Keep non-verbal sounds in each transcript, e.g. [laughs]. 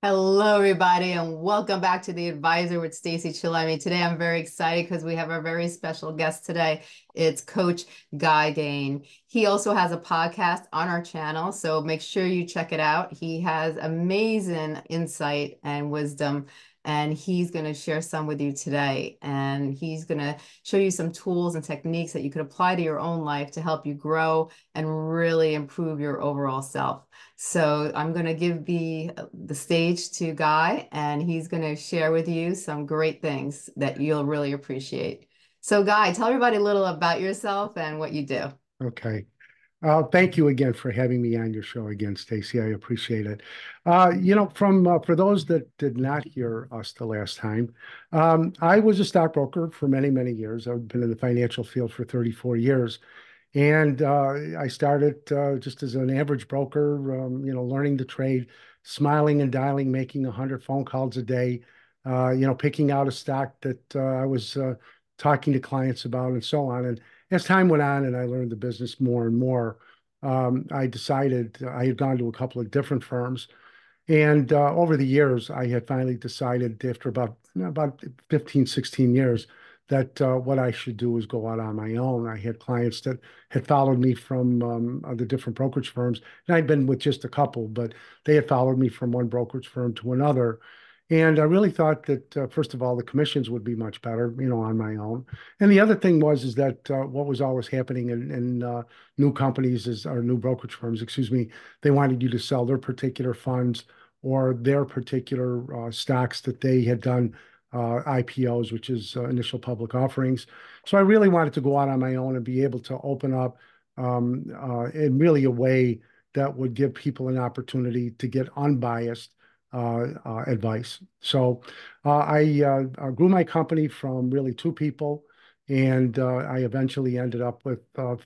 Hello, everybody, and welcome back to the Advisor with Stacey Chillemi. Today, I'm very excited because we have a very special guest today. It's Coach Guy Gane. He also has a podcast on our channel, so make sure you check it out. He has amazing insight and wisdom and he's going to share some with you today. And he's going to show you some tools and techniques that you could apply to your own life to help you grow and really improve your overall self. So I'm going to give the the stage to Guy, and he's going to share with you some great things that you'll really appreciate. So, Guy, tell everybody a little about yourself and what you do. Okay. Uh, thank you again for having me on your show again, Stacey. I appreciate it. Uh, you know, from uh, for those that did not hear us the last time, um, I was a stockbroker for many, many years. I've been in the financial field for 34 years. And uh, I started uh, just as an average broker, um, you know, learning the trade, smiling and dialing, making 100 phone calls a day, uh, you know, picking out a stock that I was talking to clients about and so on. And as time went on and I learned the business more and more, um, I decided I had gone to a couple of different firms. And uh, over the years, I had finally decided after about, about 15, 16 years that uh, what I should do was go out on my own. I had clients that had followed me from um, the different brokerage firms. And I'd been with just a couple, but they had followed me from one brokerage firm to another. And I really thought that, uh, first of all, the commissions would be much better, you know, on my own. And the other thing was is that uh, what was always happening in, in uh, new companies is or new brokerage firms, excuse me, they wanted you to sell their particular funds or their particular uh, stocks that they had done uh, IPOs, which is uh, initial public offerings. So I really wanted to go out on my own and be able to open up um, in really a way that would give people an opportunity to get unbiased Uh, uh, advice. So uh, I uh, grew my company from really two people, and I eventually ended up with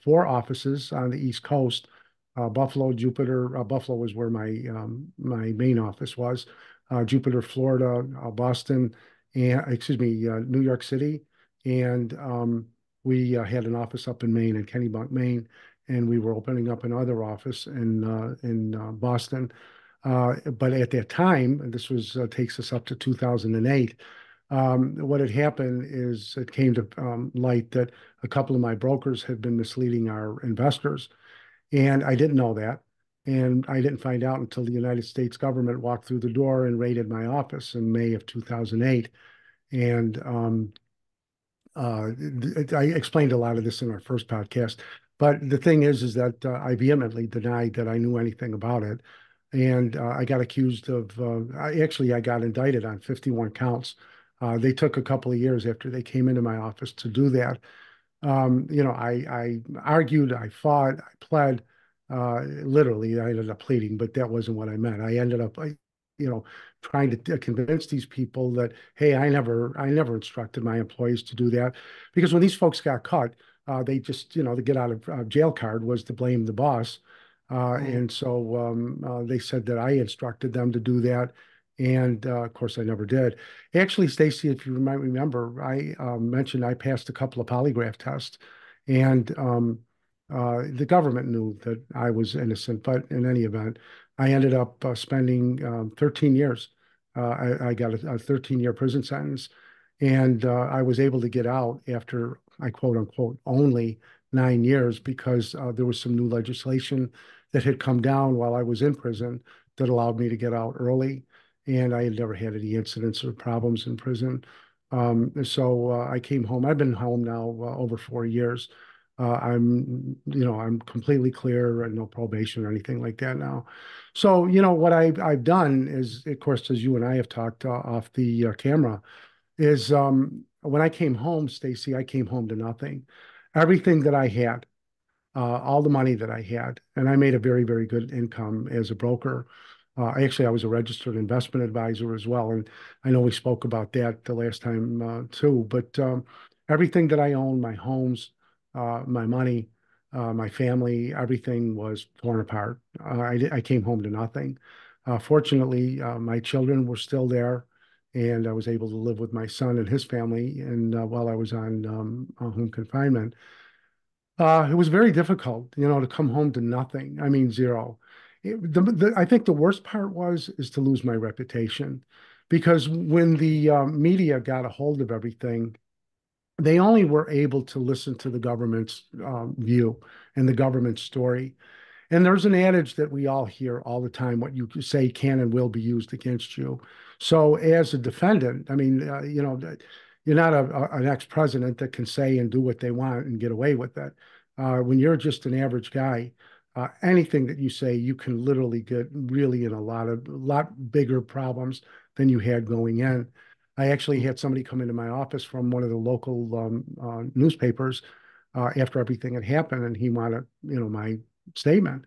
four offices on the East Coast. Buffalo, Jupiter. Buffalo was where my um, my main office was. Jupiter, Florida, Boston, and excuse me, New York City, and um, we had an office up in Maine, in Kennebunk, Maine, and we were opening up another office in in Boston. Uh, but at that time, this was uh, takes us up to 2008, um, what had happened is it came to um, light that a couple of my brokers had been misleading our investors, and I didn't know that. And I didn't find out until the United States government walked through the door and raided my office in May of 2008. And um, uh, I explained a lot of this in our first podcast. But the thing is, is that uh, I vehemently denied that I knew anything about it and uh, I got accused of. Uh, I, actually, I got indicted on 51 counts. Uh, they took a couple of years after they came into my office to do that. Um, you know, I, I argued, I fought, I pled. Uh, literally, I ended up pleading, but that wasn't what I meant. I ended up, I, you know, trying to convince these people that, hey, I never, I never instructed my employees to do that, because when these folks got caught, uh, they just, you know, the get out of uh, jail card was to blame the boss. Uh, and so um, uh, they said that I instructed them to do that. And uh, of course, I never did. Actually, Stacey, if you might remember, I um, mentioned I passed a couple of polygraph tests, and um, uh, the government knew that I was innocent. But in any event, I ended up uh, spending um, 13 years. Uh, I, I, got a, a 13 year prison sentence, and I was able to get out after I quote unquote only nine years because there was some new legislation that had come down while I was in prison that allowed me to get out early. And I had never had any incidents or problems in prison. Um, so uh, I came home. I've been home now uh, over four years. Uh, I'm, you know, I'm completely clear and no probation or anything like that now. So, you know, what I, I've done is, of course, as you and I have talked uh, off the uh, camera, is um, when I came home, Stacey, I came home to nothing. Everything that I had, uh, all the money that I had, and I made a very, very good income as a broker. Uh, actually, I was a registered investment advisor as well, and I know we spoke about that the last time uh, too. But um, everything that I own, my homes, uh, my money, uh, my family, everything was torn apart. Uh, I, I came home to nothing. fortunately, my children were still there, and I was able to live with my son and his family. And while I was on um, home confinement. Uh, it was very difficult, you know, to come home to nothing. I mean, zero. it, the, the, I think the worst part was is to lose my reputation, because when the um, media got a hold of everything, they only were able to listen to the government's um, view and the government's story. And there's an adage that we all hear all the time: what you say can and will be used against you. So, as a defendant, I mean, uh, you know, you're not a, a, an ex-president that can say and do what they want and get away with it. Uh, when you're just an average guy, uh, anything that you say, you can literally get really in a lot of lot bigger problems than you had going in. I actually had somebody come into my office from one of the local um, uh, newspapers uh, after everything had happened, and he wanted, you know, my statement.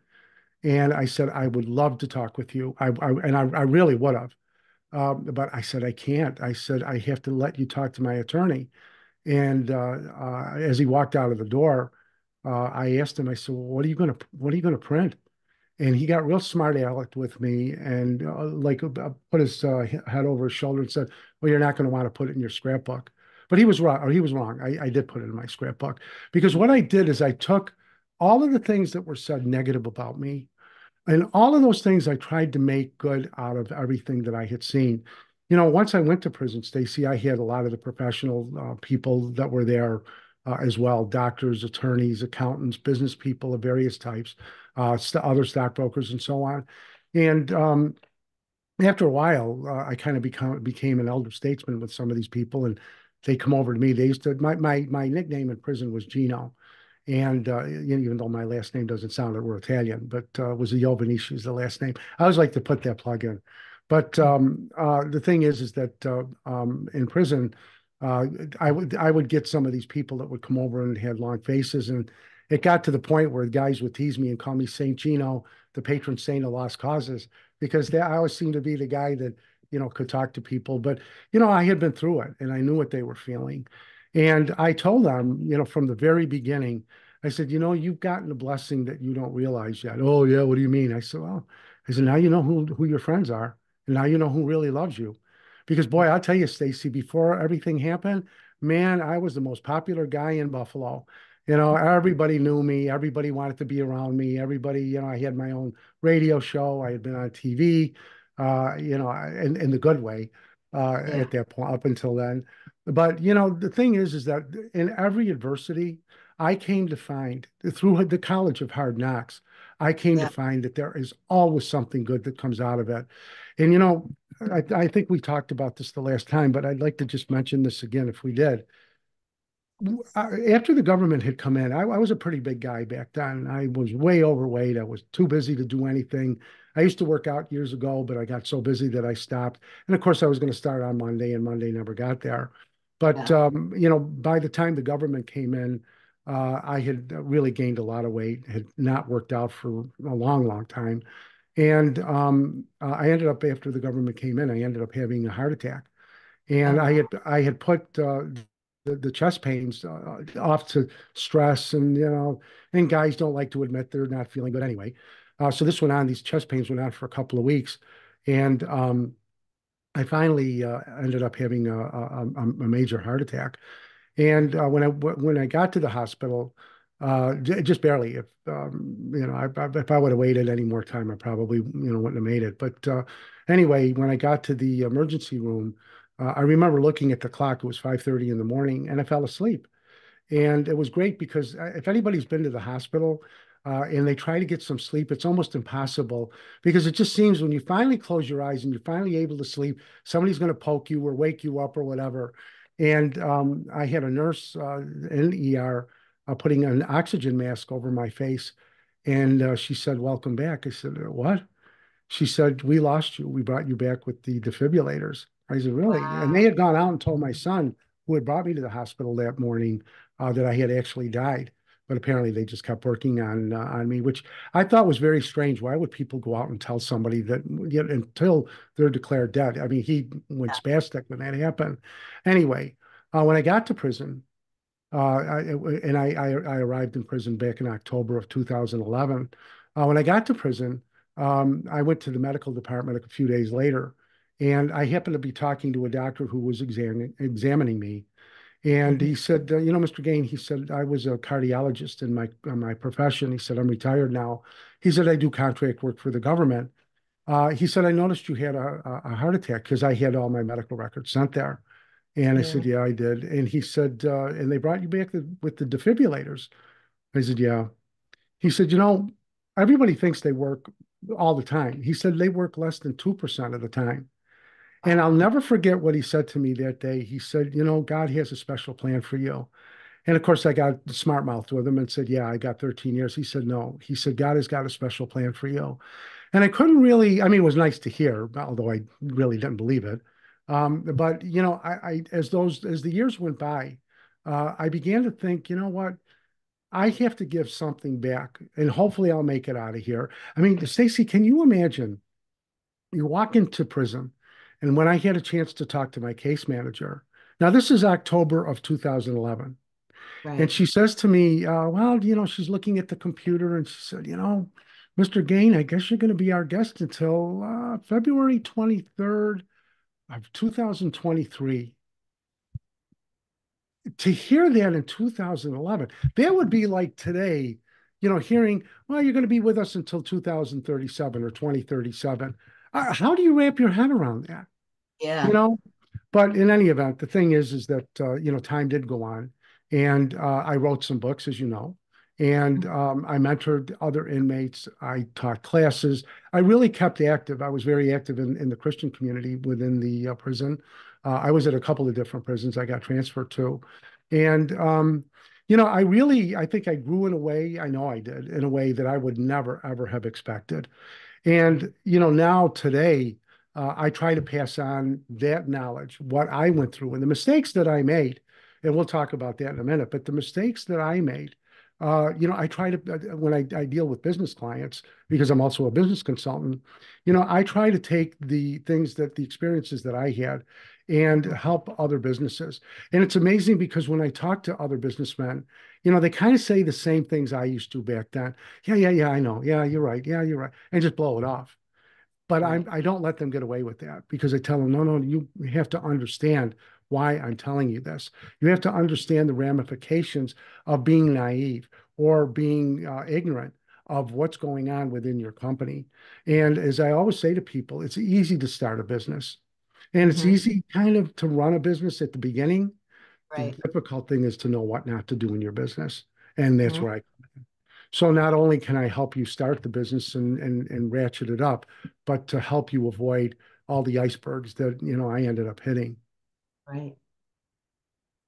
And I said, I would love to talk with you. I, I and I, I, really would have, um, but I said I can't. I said I have to let you talk to my attorney. And uh, uh, as he walked out of the door, uh, I asked him, I said, well, what are you going to, what are you going to print? And he got real smart aleck with me and uh, like uh, put his uh, head over his shoulder and said, well, you're not going to want to put it in your scrapbook. But he was wrong, or he was wrong. I, I did put it in my scrapbook because what I did is I took all of the things that were said negative about me and all of those things I tried to make good out of everything that I had seen. You know, once I went to prison, Stacey, I had a lot of the professional uh, people that were there uh, as well doctors, attorneys, accountants, business people of various types, uh, other stockbrokers, and so on. And um, after a while, uh, I kind of become became an elder statesman with some of these people, and they come over to me. They used to my my my nickname in prison was Gino, and uh, even though my last name doesn't sound like we're Italian, but uh, was a Jovanishi is the last name. I always like to put that plug in. But um, uh, the thing is, is that uh, um, in prison, uh, I would I would get some of these people that would come over and had long faces, and it got to the point where guys would tease me and call me Saint Gino, the patron saint of lost causes, because they, I always seemed to be the guy that you know could talk to people. But you know, I had been through it, and I knew what they were feeling, and I told them, you know, from the very beginning, I said, you know, you've gotten a blessing that you don't realize yet. Oh yeah, what do you mean? I said, well, I said now you know who who your friends are, and now you know who really loves you. Because boy, I'll tell you, Stacey, before everything happened, man, I was the most popular guy in Buffalo. You know, everybody knew me. Everybody wanted to be around me. Everybody, you know, I had my own radio show. I had been on TV, uh, you know, in, in the good way uh, yeah. at that point up until then. But, you know, the thing is, is that in every adversity, I came to find through the College of Hard Knocks, I came yeah. to find that there is always something good that comes out of it. And, you know, I, I think we talked about this the last time, but I'd like to just mention this again if we did. Uh, after the government had come in, I, I was a pretty big guy back then. I was way overweight. I was too busy to do anything. I used to work out years ago, but I got so busy that I stopped. And of course, I was going to start on Monday, and Monday never got there. But yeah. um, you know, by the time the government came in, uh, I had really gained a lot of weight. Had not worked out for a long, long time, and um, uh, I ended up after the government came in, I ended up having a heart attack, and I had I had put uh, the, the chest pains uh, off to stress, and you know, and guys don't like to admit they're not feeling good anyway. Uh, so this went on; these chest pains went on for a couple of weeks, and um, I finally uh, ended up having a, a, a, major heart attack. And uh, when I when I got to the hospital, uh, just barely. If um, you know, I, if I would have waited any more time, I probably you know wouldn't have made it. But uh, anyway, when I got to the emergency room, uh, I remember looking at the clock. It was five thirty in the morning, and I fell asleep. And it was great because uh, if anybody's been to the hospital uh, and they try to get some sleep, it's almost impossible because it just seems when you finally close your eyes and you're finally able to sleep, somebody's going to poke you or wake you up or whatever. And um, I had a nurse uh, in ER uh, putting an oxygen mask over my face. And uh, she said, Welcome back. I said, What? She said, We lost you. We brought you back with the defibrillators. I said, Really? Wow. And they had gone out and told my son, who had brought me to the hospital that morning, uh, that I had actually died. But apparently, they just kept working on uh, on me, which I thought was very strange. Why would people go out and tell somebody that you know, until they're declared dead? I mean, he went yeah. spastic when that happened. Anyway, uh, when I got to prison, uh, I, and I, I, I arrived in prison back in October of 2011. Uh, when I got to prison, um, I went to the medical department a few days later, and I happened to be talking to a doctor who was examining examining me, And he said, uh, you know, Mr. Gane, he said, I was a cardiologist in my in my profession. He said, I'm retired now. He said, I do contract work for the government. Uh, he said, I noticed you had a, a heart attack because I had all my medical records sent there. And I said, yeah, I did. And he said, uh, and they brought you back the, with the defibrillators. I said, yeah. He said, you know, everybody thinks they work all the time. He said they work less than 2% of the time. And I'll never forget what he said to me that day. He said, you know, God has a special plan for you. And of course, I got smart mouthed with him and said, yeah, I got 13 years. He said, no. He said, God has got a special plan for you. And I couldn't really, I mean, it was nice to hear, although I really didn't believe it. Um, but you know, I, I as those as the years went by, uh, I began to think, you know what, I have to give something back, and hopefully I'll make it out of here. I mean, Stacey, can you imagine? You walk into prison, and when I had a chance to talk to my case manager, now this is October of 2011, and she says to me, uh, well, you know, she's looking at the computer, and she said, you know, Mr. Gane, I guess you're going to be our guest until uh, February 23rd of 2023. To hear that in 2011, that would be like today, you know, hearing, well, you're going to be with us until 2037 or 2037. Uh, how do you wrap your head around that? Yeah. You know, but in any event, the thing is, is that, uh, you know, time did go on and uh, I wrote some books, as you know, and um, I mentored other inmates. I taught classes. I really kept active. I was very active in, in the Christian community within the uh, prison. Uh, I was at a couple of different prisons I got transferred to. And, um, you know, I really, I think I grew in a way, I know I did, in a way that I would never, ever have expected. And, you know, now today, uh, I try to pass on that knowledge, what I went through, and the mistakes that I made. And we'll talk about that in a minute. But the mistakes that I made, uh, you know, I try to, uh, when I, I deal with business clients, because I'm also a business consultant, you know, I try to take the things that the experiences that I had and help other businesses. And it's amazing because when I talk to other businessmen, you know, they kind of say the same things I used to back then. Yeah, yeah, yeah, I know. Yeah, you're right. Yeah, you're right. And just blow it off. But I'm I don't let them get away with that because I tell them, no, no, you have to understand why I'm telling you this. You have to understand the ramifications of being naive or being uh, ignorant of what's going on within your company. And as I always say to people, it's easy to start a business. And it's Mhm. easy kind of to run a business at the beginning. The difficult thing is to know what not to do in your business. And that's Mhm. where I come in. So not only can I help you start the business and, and, and ratchet it up, but to help you avoid all the icebergs that, you know, I ended up hitting. Right.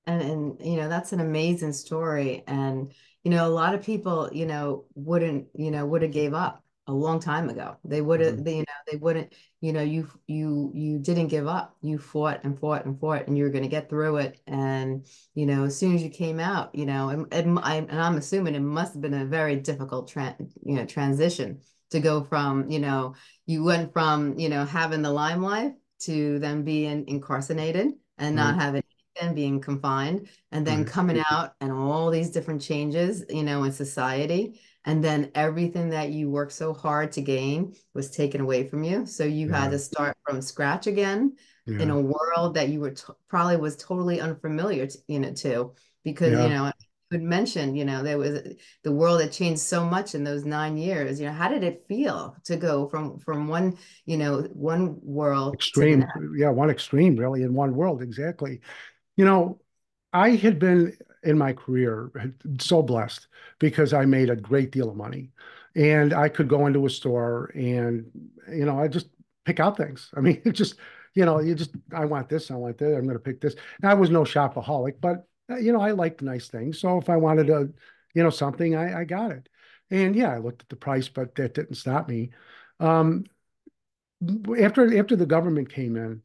And and you know that's an amazing story and you know a lot of people you know wouldn't you know would have gave up a long time ago. They would have Mhm. they, you know they wouldn't you know you you you didn't give up. You fought and fought and fought and you were going to get through it. And you know as soon as you came out you know and, and, I, and I'm assuming it must have been a very difficult tran you know transition to go from you know you went from you know having the limelight to then being incarcerated and not having and being confined and then Right. coming out and all these different changes you know in society and then everything that you worked so hard to gain was taken away from you so you had to start from scratch again in a world that you were t- probably was totally unfamiliar to, you know to because you know you had mentioned you know there was uh, the world had changed so much in those nine years you know how did it feel to go from from one you know one world Extreme. Yeah. One extreme really in one world. Exactly. You know, I had been in my career so blessed because I made a great deal of money and I could go into a store and, you know, I just pick out things. I mean, [laughs] it just, you know, you just, I want this, I want that, I'm going to pick this. And I was no shopaholic, but, uh, you know, I liked nice things. So if I wanted a, you know, something, I, I got it. And yeah, I looked at the price, but that didn't stop me. Um, after after the government came in,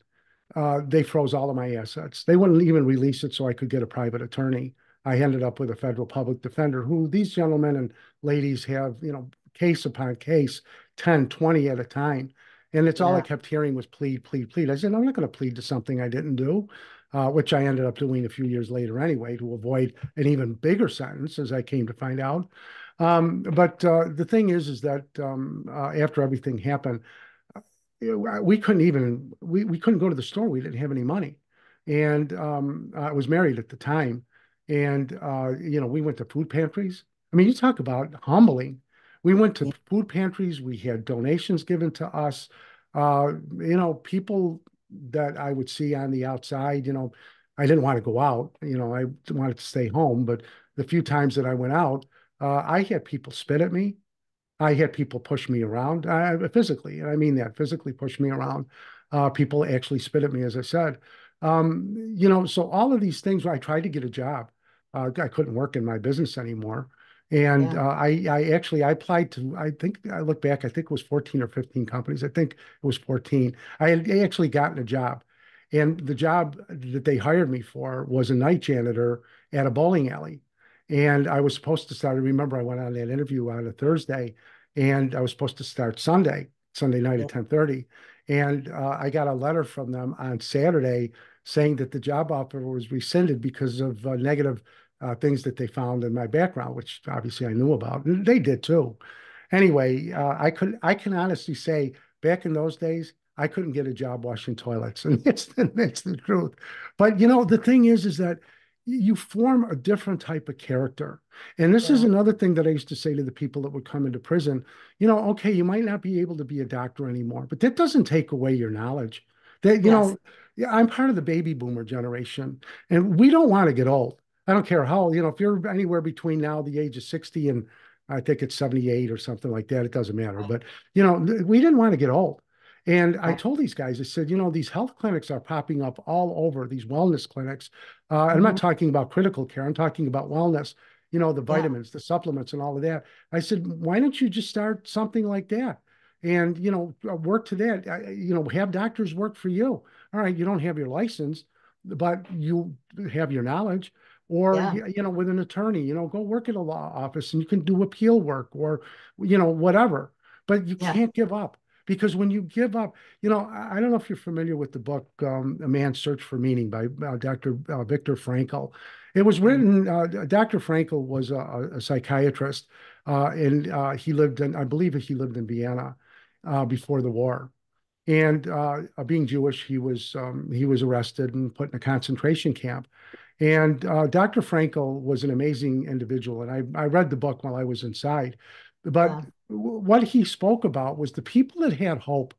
uh, they froze all of my assets. They wouldn't even release it so I could get a private attorney. I ended up with a federal public defender who these gentlemen and ladies have, you know, case upon case, 10, 20 at a time. And it's all I kept hearing was plead, plead, plead. I said, I'm not going to plead to something I didn't do, uh, which I ended up doing a few years later anyway to avoid an even bigger sentence, as I came to find out. Um, but uh, the thing is, is that um, uh, after everything happened, we couldn't even we, we couldn't go to the store. We didn't have any money. and um, I was married at the time, and uh, you know, we went to food pantries. I mean, you talk about humbling. We went to food pantries. We had donations given to us. Uh, you know, people that I would see on the outside. You know, I didn't want to go out. You know, I wanted to stay home. But the few times that I went out, uh, I had people spit at me. I had people push me around uh, physically, and I mean that physically push me around. Uh, people actually spit at me, as I said. Um, you know, so all of these things. Where I tried to get a job. Uh, I couldn't work in my business anymore, and Yeah. uh, I, I actually I applied to. I think I look back. I think it was 14 or 15 companies. I think it was 14. I had actually gotten a job, and the job that they hired me for was a night janitor at a bowling alley. And I was supposed to start. I remember I went on that interview on a Thursday, and I was supposed to start Sunday, Sunday night Yeah. at 10:30. And uh, I got a letter from them on Saturday saying that the job offer was rescinded because of uh, negative uh, things that they found in my background, which obviously I knew about. And they did too. Anyway, uh, I could I can honestly say back in those days, I couldn't get a job washing toilets, [laughs] and that's that's the truth. But you know, the thing is, is that you form a different type of character. And this is another thing that I used to say to the people that would come into prison. You know, okay, you might not be able to be a doctor anymore, but that doesn't take away your knowledge. That, you Yes. know, yeah, I'm part of the baby boomer generation, and we don't want to get old. I don't care how, you know, if you're anywhere between now the age of 60 and I think it's 78 or something like that, it doesn't matter. But, you know, we didn't want to get old. And I told these guys, I said, you know, these health clinics are popping up all over, these wellness clinics. Uh, I'm not Mhm. talking about critical care, I'm talking about wellness, you know, the Yeah. vitamins, the supplements, and all of that. I said, why don't you just start something like that? And, you know, uh, work to that, I- you know, have doctors work for you. All right, you don't have your license, but you have your knowledge. Or, Yeah. you know, with an attorney, you know, go work at a law office and you can do appeal work or, you know, whatever. But you Yeah. can't give up because when you give up, you know, I don't know if you're familiar with the book um, A Man's Search for Meaning by uh, Dr. Uh, Viktor Frankl. It was Mhm. written, uh, Dr. Frankl was a, a- psychiatrist, uh, and uh, he lived in, I believe he lived in Vienna uh, before the war. And being Jewish, he was um, he was arrested and put in a concentration camp. And uh, Dr. Frankl was an amazing individual, and I, I read the book while I was inside. But Yeah. w- what he spoke about was the people that had hope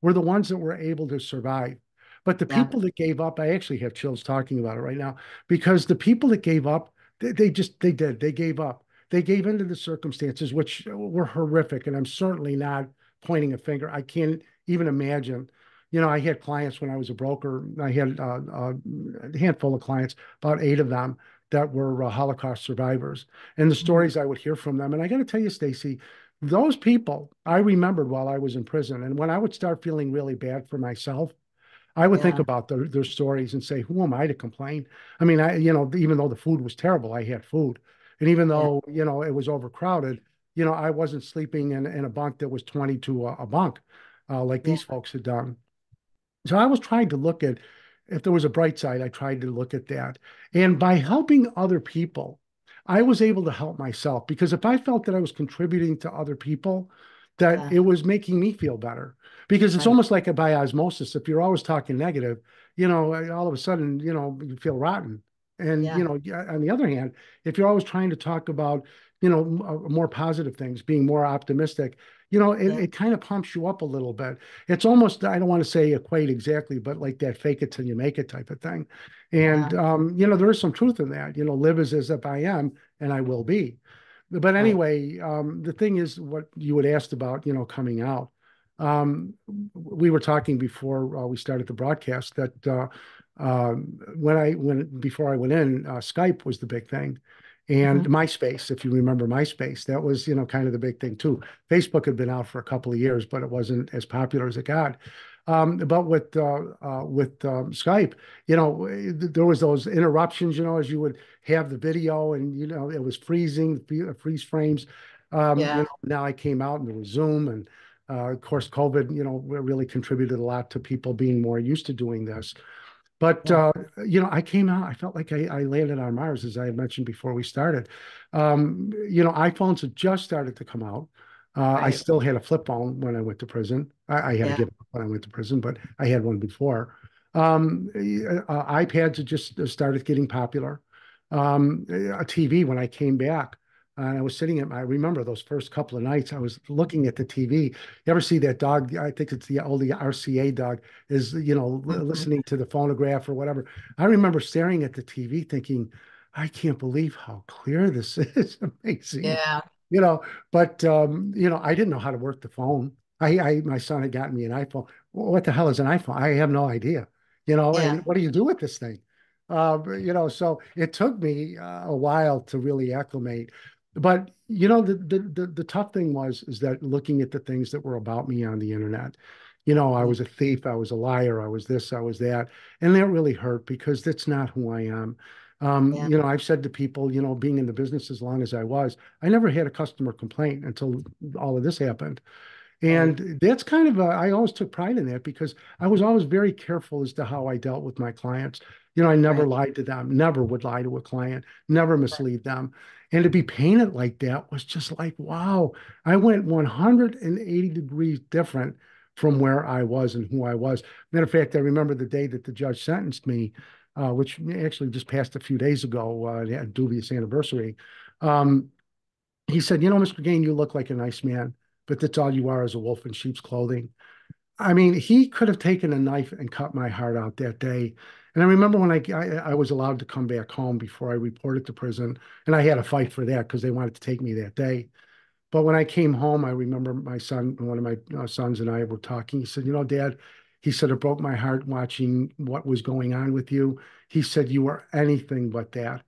were the ones that were able to survive. But the Yeah. people that gave up, I actually have chills talking about it right now, because the people that gave up, they, they just they did they gave up. They gave into the circumstances, which were horrific. And I'm certainly not pointing a finger. I can't even imagine. You know, I had clients when I was a broker. I had uh, a handful of clients, about eight of them, that were uh, Holocaust survivors, and the Mhm. stories I would hear from them. And I got to tell you, Stacey, those people I remembered while I was in prison, and when I would start feeling really bad for myself, I would think about their, their stories and say, who am I to complain? I mean, I, you know, even though the food was terrible, I had food. And even Yeah. though, you know, it was overcrowded, you know, I wasn't sleeping in, in a bunk that was 20 to a, a bunk, uh, like Yeah. these folks had done. So I was trying to look at, if there was a bright side, I tried to look at that. And by helping other people, I was able to help myself because if I felt that I was contributing to other people, that Yeah. it was making me feel better. Because it's Right. almost like a by osmosis. If you're always talking negative, you know, all of a sudden, you know, you feel rotten. And, Yeah. you know, on the other hand, if you're always trying to talk about, you know, uh, more positive things, being more optimistic, you know, it, Yeah. it kind of pumps you up a little bit. It's almost, I don't want to say equate exactly, but like that fake it till you make it type of thing. And, um, you know, there is some truth in that, you know, live as, as if I am and I will be. But anyway, um, the thing is what you had asked about, you know, coming out. Um, we were talking before uh, we started the broadcast that uh, um, when I when before I went in, uh, Skype was the big thing, and Mhm. MySpace, if you remember MySpace, that was you know kind of the big thing too. Facebook had been out for a couple of years, but it wasn't as popular as it got. Um, but with uh, uh, with um, Skype, you know, there was those interruptions, you know, as you would have the video and you know it was freezing, freeze frames. Um, you Yeah. know, now I came out and there was Zoom and uh, of course COVID, you know, really contributed a lot to people being more used to doing this. But Yeah. uh, you know, I came out. I felt like I, I landed on Mars, as I had mentioned before we started. Um, you know, iPhones had just started to come out. Uh, I still had a flip phone when I went to prison. I, I had Yeah. to give up when I went to prison, but I had one before. Um, uh, iPads had just started getting popular. Um, a TV when I came back, and I was sitting at my, I remember those first couple of nights, I was looking at the TV. You ever see that dog? I think it's the old the RCA dog is, you know, mm-hmm. listening to the phonograph or whatever. I remember staring at the TV thinking, I can't believe how clear this [laughs] is. Amazing. Yeah. You know, but um, you know, I didn't know how to work the phone. I, I my son had gotten me an iPhone. What the hell is an iPhone? I have no idea. You know, yeah. and what do you do with this thing? Uh, you know, so it took me uh, a while to really acclimate. But you know, the, the the the tough thing was is that looking at the things that were about me on the internet, you know, I was a thief, I was a liar, I was this, I was that, and that really hurt because that's not who I am. Um, yeah. You know, I've said to people, you know, being in the business as long as I was, I never had a customer complaint until all of this happened. And right. that's kind of a, I always took pride in that because I was always very careful as to how I dealt with my clients. You know, I never right. lied to them, never would lie to a client, never mislead right. them. And to be painted like that was just like, wow, I went 180 degrees different from where I was and who I was. Matter of fact, I remember the day that the judge sentenced me, uh, which actually just passed a few days ago, uh, a dubious anniversary. Um, he said, You know, Mr. Gane, you look like a nice man, but that's all you are is a wolf in sheep's clothing. I mean, he could have taken a knife and cut my heart out that day. And I remember when I, I, I was allowed to come back home before I reported to prison, and I had a fight for that because they wanted to take me that day. But when I came home, I remember my son, one of my uh, sons, and I were talking. He said, "You know, Dad," he said, "it broke my heart watching what was going on with you." He said, "You were anything but that,"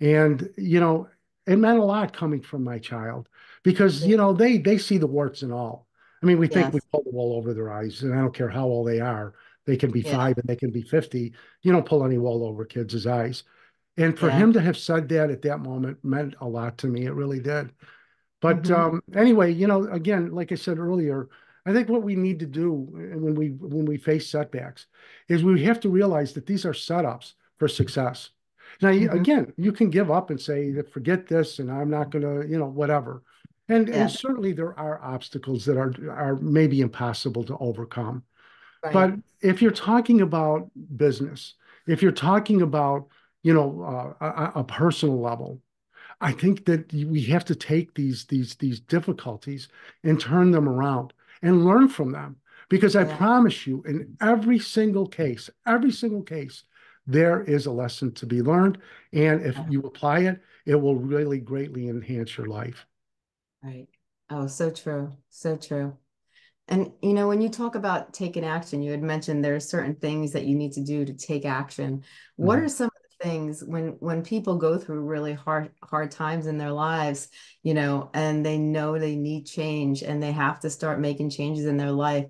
and you know, it meant a lot coming from my child because you know they they see the warts and all. I mean, we think yes. we pull the wool over their eyes, and I don't care how old they are. They can be yeah. five and they can be 50. You don't pull any wool over kids' eyes. And for yeah. him to have said that at that moment meant a lot to me. It really did. But mm-hmm. um, anyway, you know, again, like I said earlier, I think what we need to do when we when we face setbacks is we have to realize that these are setups for success. Now, mm-hmm. again, you can give up and say, that "Forget this," and I'm not going to, you know, whatever. And, yeah. and certainly there are obstacles that are are maybe impossible to overcome. Right. But if you're talking about business, if you're talking about you know uh, a, a, personal level, I think that we have to take these these these difficulties and turn them around and learn from them. Because I promise you, in every single case, every single case, there is a lesson to be learned, and if you apply it, it will really greatly enhance your life. Right. Oh, so true. So true. And you know, when you talk about taking action, you had mentioned there are certain things that you need to do to take action. What mm-hmm. are some of the things when when people go through really hard hard times in their lives, you know, and they know they need change and they have to start making changes in their life,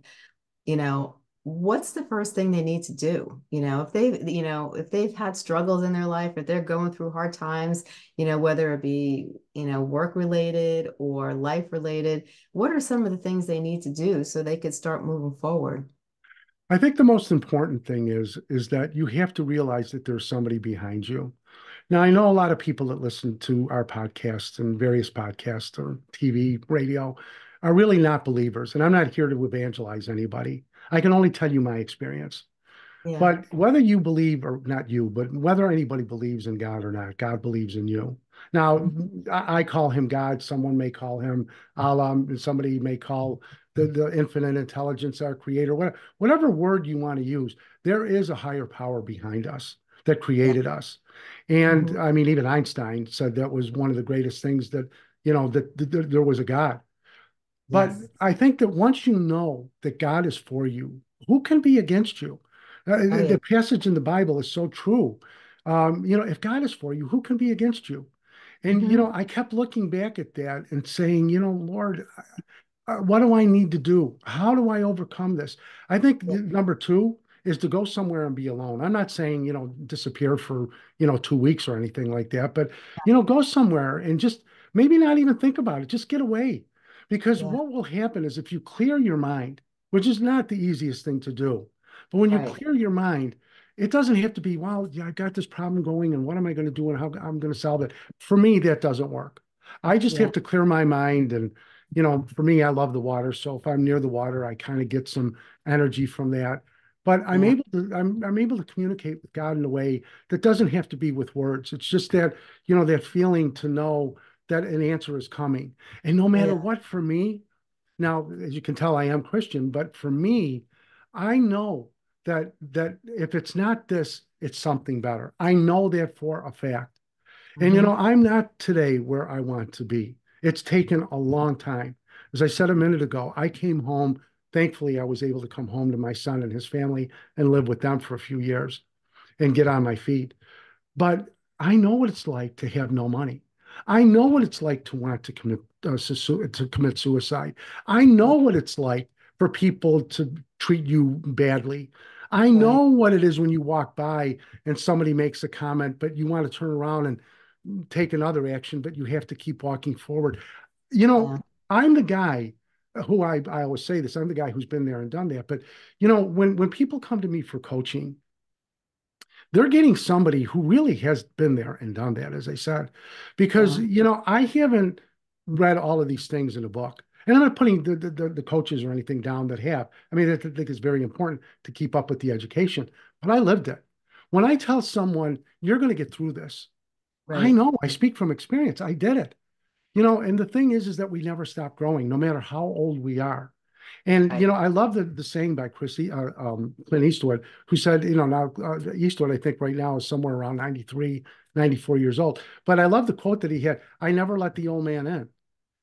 you know, what's the first thing they need to do? You know if they've you know if they've had struggles in their life if they're going through hard times you know whether it be you know work related or life related what are some of the things they need to do so they could start moving forward? I think the most important thing is is that you have to realize that there's somebody behind you. Now i know a lot of people that listen to our podcasts and various podcasts or tv radio are really not believers and i'm not here to evangelize anybody I can only tell you my experience. Yeah. But whether you believe or not you, but whether anybody believes in God or not, God believes in you. Now, mm-hmm. I, I, call him God. Someone may call him Allah. Somebody may call the, the infinite intelligence our creator. Whatever, whatever word you want to use, there is a higher power behind us that created yeah. us. And mm-hmm. I mean, even Einstein said that was one of the greatest things that, you know, that, that, that there was a God. But yes. I think that once you know that God is for you, who can be against you? Uh, oh. The passage in the Bible is so true. Um, you know, if God is for you, who can be against you? And, mm-hmm. you know, I kept looking back at that and saying, you know, Lord, uh, what do I need to do? How do I overcome this? I think number two is to go somewhere and be alone. I'm not saying, you know, disappear for, you know, two weeks or anything like that, but, you know, go somewhere and just maybe not even think about it. Just get away. Because yeah. what will happen is if you clear your mind, which is not the easiest thing to do, but when you right. clear your mind, it doesn't have to be, well, yeah, I got this problem going and what am I going to do and how I'm going to solve it. For me, that doesn't work. I just yeah. have to clear my mind. And, you know, for me, I love the water. So if I'm near the water, I kind of get some energy from that. but I'm Yeah. able to I'm I'm able to communicate with God in a way that doesn't have to be with words. It's just that, you know, that feeling to know that an answer is coming. And no matter Yeah. what for me, now as you can tell, I am Christian, but for me, I know that that if it's not this, it's something better. I know that for a fact. And you Mhm. know, I'm not today where I want to be. It's taken a long time. As I said a minute ago, I came home. Thankfully, I was able to come home to my son and his family and live with them for a few years and get on my feet. But I know what it's like to have no money. I know what it's like to want to commit uh, to commit suicide. I know what it's like for people to treat you badly. I Right. know what it is when you walk by and somebody makes a comment, but you want to turn around and take another action, but you have to keep walking forward. You know, Yeah. I'm the guy who I, I always say this, I'm the guy who's been there and done that. But you know, when when people come to me for coaching, they're getting somebody who really has been there and done that, as I said, because Yeah. you know, I haven't read all of these things in a book. And I'm not putting the, the, the coaches or anything down that have. I mean, I think it's very important to keep up with the education, but I lived it. When I tell someone, you're going to get through this, I know, I speak from experience. I did it. You know, and the thing is, is that we never stop growing, no matter how old we are. And Right. you know, I love the the saying by Chrissy, uh, um, Clint Eastwood, who said, you know, now uh, Eastwood, I think right now is somewhere around 93, 94 years old. But I love the quote that he had: "I never let the old man in."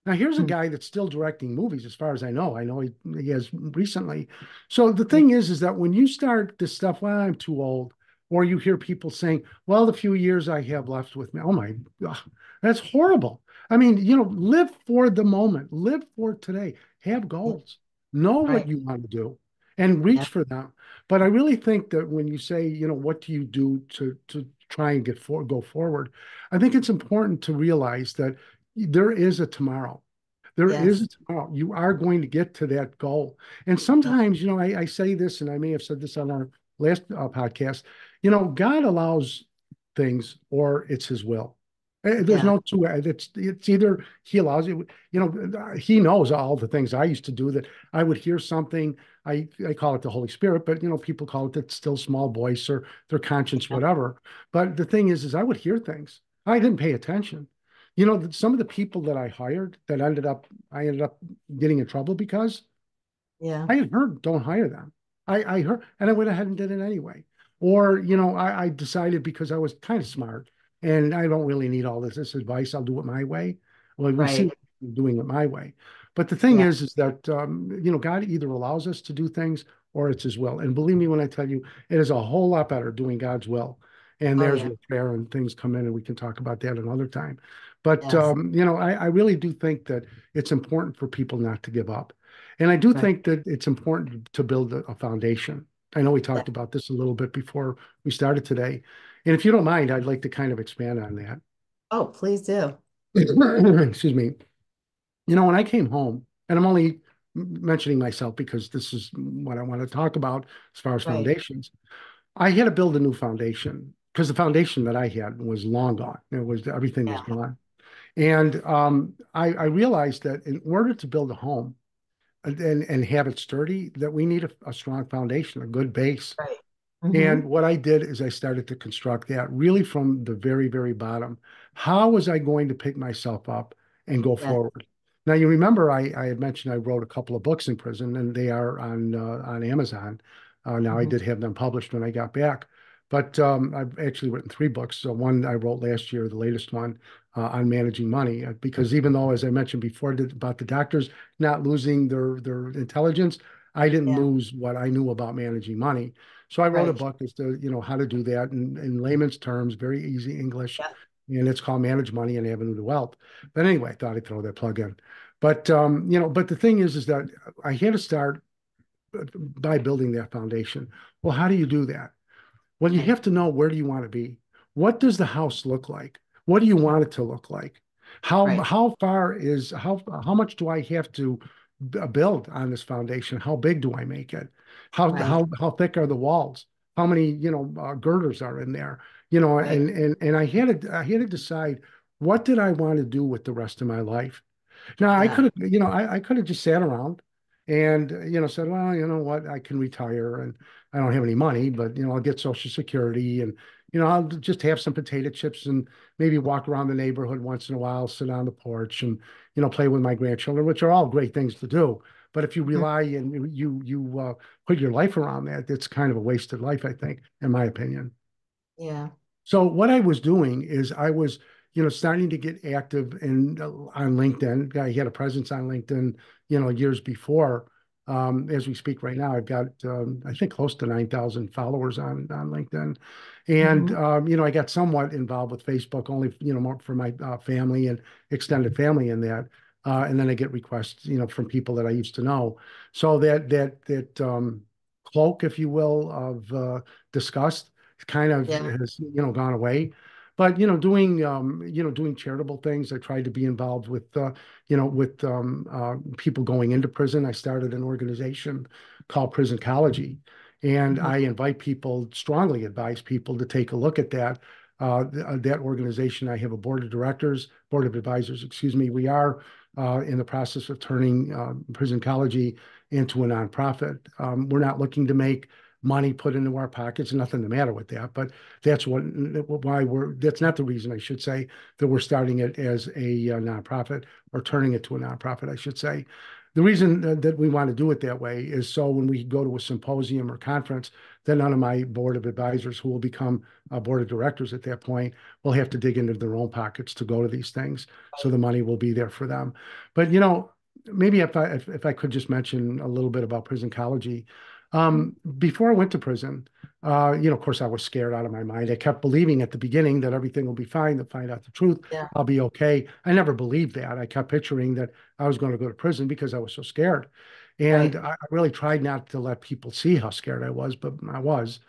Now, here's a Hmm. guy that's still directing movies, as far as I know. I know he, he has recently. So the thing is, is that when you start this stuff, well, I'm too old, or you hear people saying, well, the few years I have left with me, oh my, ugh, that's horrible. I mean, you know, live for the moment, live for today, have goals, know what you want to do, and Yeah. reach for them. But I really think that when you say, you know, what do you do to to try and get for go forward, I think it's important to realize that there is a tomorrow. There is Yes. a tomorrow. You are going to get to that goal. And sometimes, you know, I, I say this, and I may have said this on our last uh, podcast. You know, God allows things, or it's His will. Eh, There's Yeah. no two. It's it's either He allows it. You know, He knows all the things I used to do. That I would hear something. I I call it the Holy Spirit, but you know, people call it the still small voice or their conscience, whatever. But the thing is, is I would hear things. I didn't pay attention. You know, some of the people that I hired that ended up, I ended up getting in trouble because Yeah. I had heard don't hire them. I, I heard, and I went ahead and did it anyway. Or, you know, I, I decided because I was kind of smart and I don't really need all this, this advice. I'll do it my way. Well, we see Right. people doing it my way. But the thing Yeah. is, is that, um, you know, God either allows us to do things or it's his will. And believe me when I tell you, it is a whole lot better doing God's will. And Oh, there's yeah. prayer and things come in, and we can talk about that another time. But, Yes. um, you know, I, I really do think that it's important for people not to give up. And I do Right. think that it's important to build a, a foundation. I know we Yeah. talked about this a little bit before we started today. And if you don't mind, I'd like to kind of expand on that. Oh, please do. [clears throat] Excuse me. You know, when I came home, and I'm only mentioning myself because this is what I want to talk about as far as Right. foundations. I had to build a new foundation because the foundation that I had was long gone. It was everything was gone. And um, I, I realized that in order to build a home and, and, and have it sturdy, that we need a, a strong foundation, a good base. Right. And Mhm. what I did is I started to construct that really from the very, very bottom. How was I going to pick myself up and go Yeah. forward? Now you remember I, I had mentioned I wrote a couple of books in prison, and they are on uh, on Amazon. Uh, now I Mhm. did have them published when I got back, but um, I've actually written three books. So one I wrote last year, the latest one uh, on managing money, uh, because even though, as I mentioned before, about the doctors not losing their their intelligence, I didn't Yeah. lose what I knew about managing money. So I wrote a book as to, you know, how to do that in, in layman's terms, very easy English. Yeah. And it's called Manage Money and Avenue to Wealth. But anyway, I thought I'd throw that plug in. But um, you know, but the thing is, is that I had to start by building that foundation. Well, how do you do that? Well, you have to know where do you want to be? What does the house look like? What do you want it to look like? How Right. how far is how how much do I have to build on this foundation? How big do I make it? How Right. how how thick are the walls? How many, you know, uh, girders are in there? You know, Right. and and and I had to I had to decide what did I want to do with the rest of my life. Now I could have, you know, I, I could have just sat around and you know said, well, you know what, I can retire and I don't have any money, but you know I'll get Social Security and you know I'll just have some potato chips and maybe walk around the neighborhood once in a while, sit on the porch and you know play with my grandchildren, which are all great things to do. But if you mm-hmm. rely and you you uh, put your life around that, it's kind of a wasted life, I think, in my opinion. Yeah. So what I was doing is I was you know, starting to get active in uh, on LinkedIn. I had a presence on LinkedIn, you know, years before. Um, as we speak right now, I've got um, I think close to nine thousand followers on on LinkedIn, and mm-hmm. um, you know I got somewhat involved with Facebook, only you know more for my uh, family and extended family in that, uh, and then I get requests you know from people that I used to know. So that that that um, cloak, if you will, of uh, disgust kind of yeah. has you know gone away but you know doing um, you know doing charitable things i tried to be involved with uh, you know with um, uh, people going into prison i started an organization called Prisoncology and mm-hmm. i invite people strongly advise people to take a look at that uh, uh, that organization i have a board of directors board of advisors excuse me we are uh, in the process of turning uh, Prisoncology into a nonprofit um, we're not looking to make money put into our pockets. Nothing the matter with that, but that's what why we're. That's not the reason I should say that we're starting it as a uh, nonprofit or turning it to a nonprofit. I should say. The reason that we want to do it that way is so when we go to a symposium or conference, then none of my board of advisors, who will become a board of directors at that point, will have to dig into their own pockets to go to these things. So the money will be there for them. But you know, maybe if I if, if I could just mention a little bit about Prisoncology. Um, before I went to prison, uh, you know, of course, I was scared out of my mind. I kept believing at the beginning that everything will be fine, to find out the truth, yeah. I'll be okay. I never believed that. I kept picturing that I was going to go to prison because I was so scared. And right. I, I really tried not to let people see how scared I was, but I was.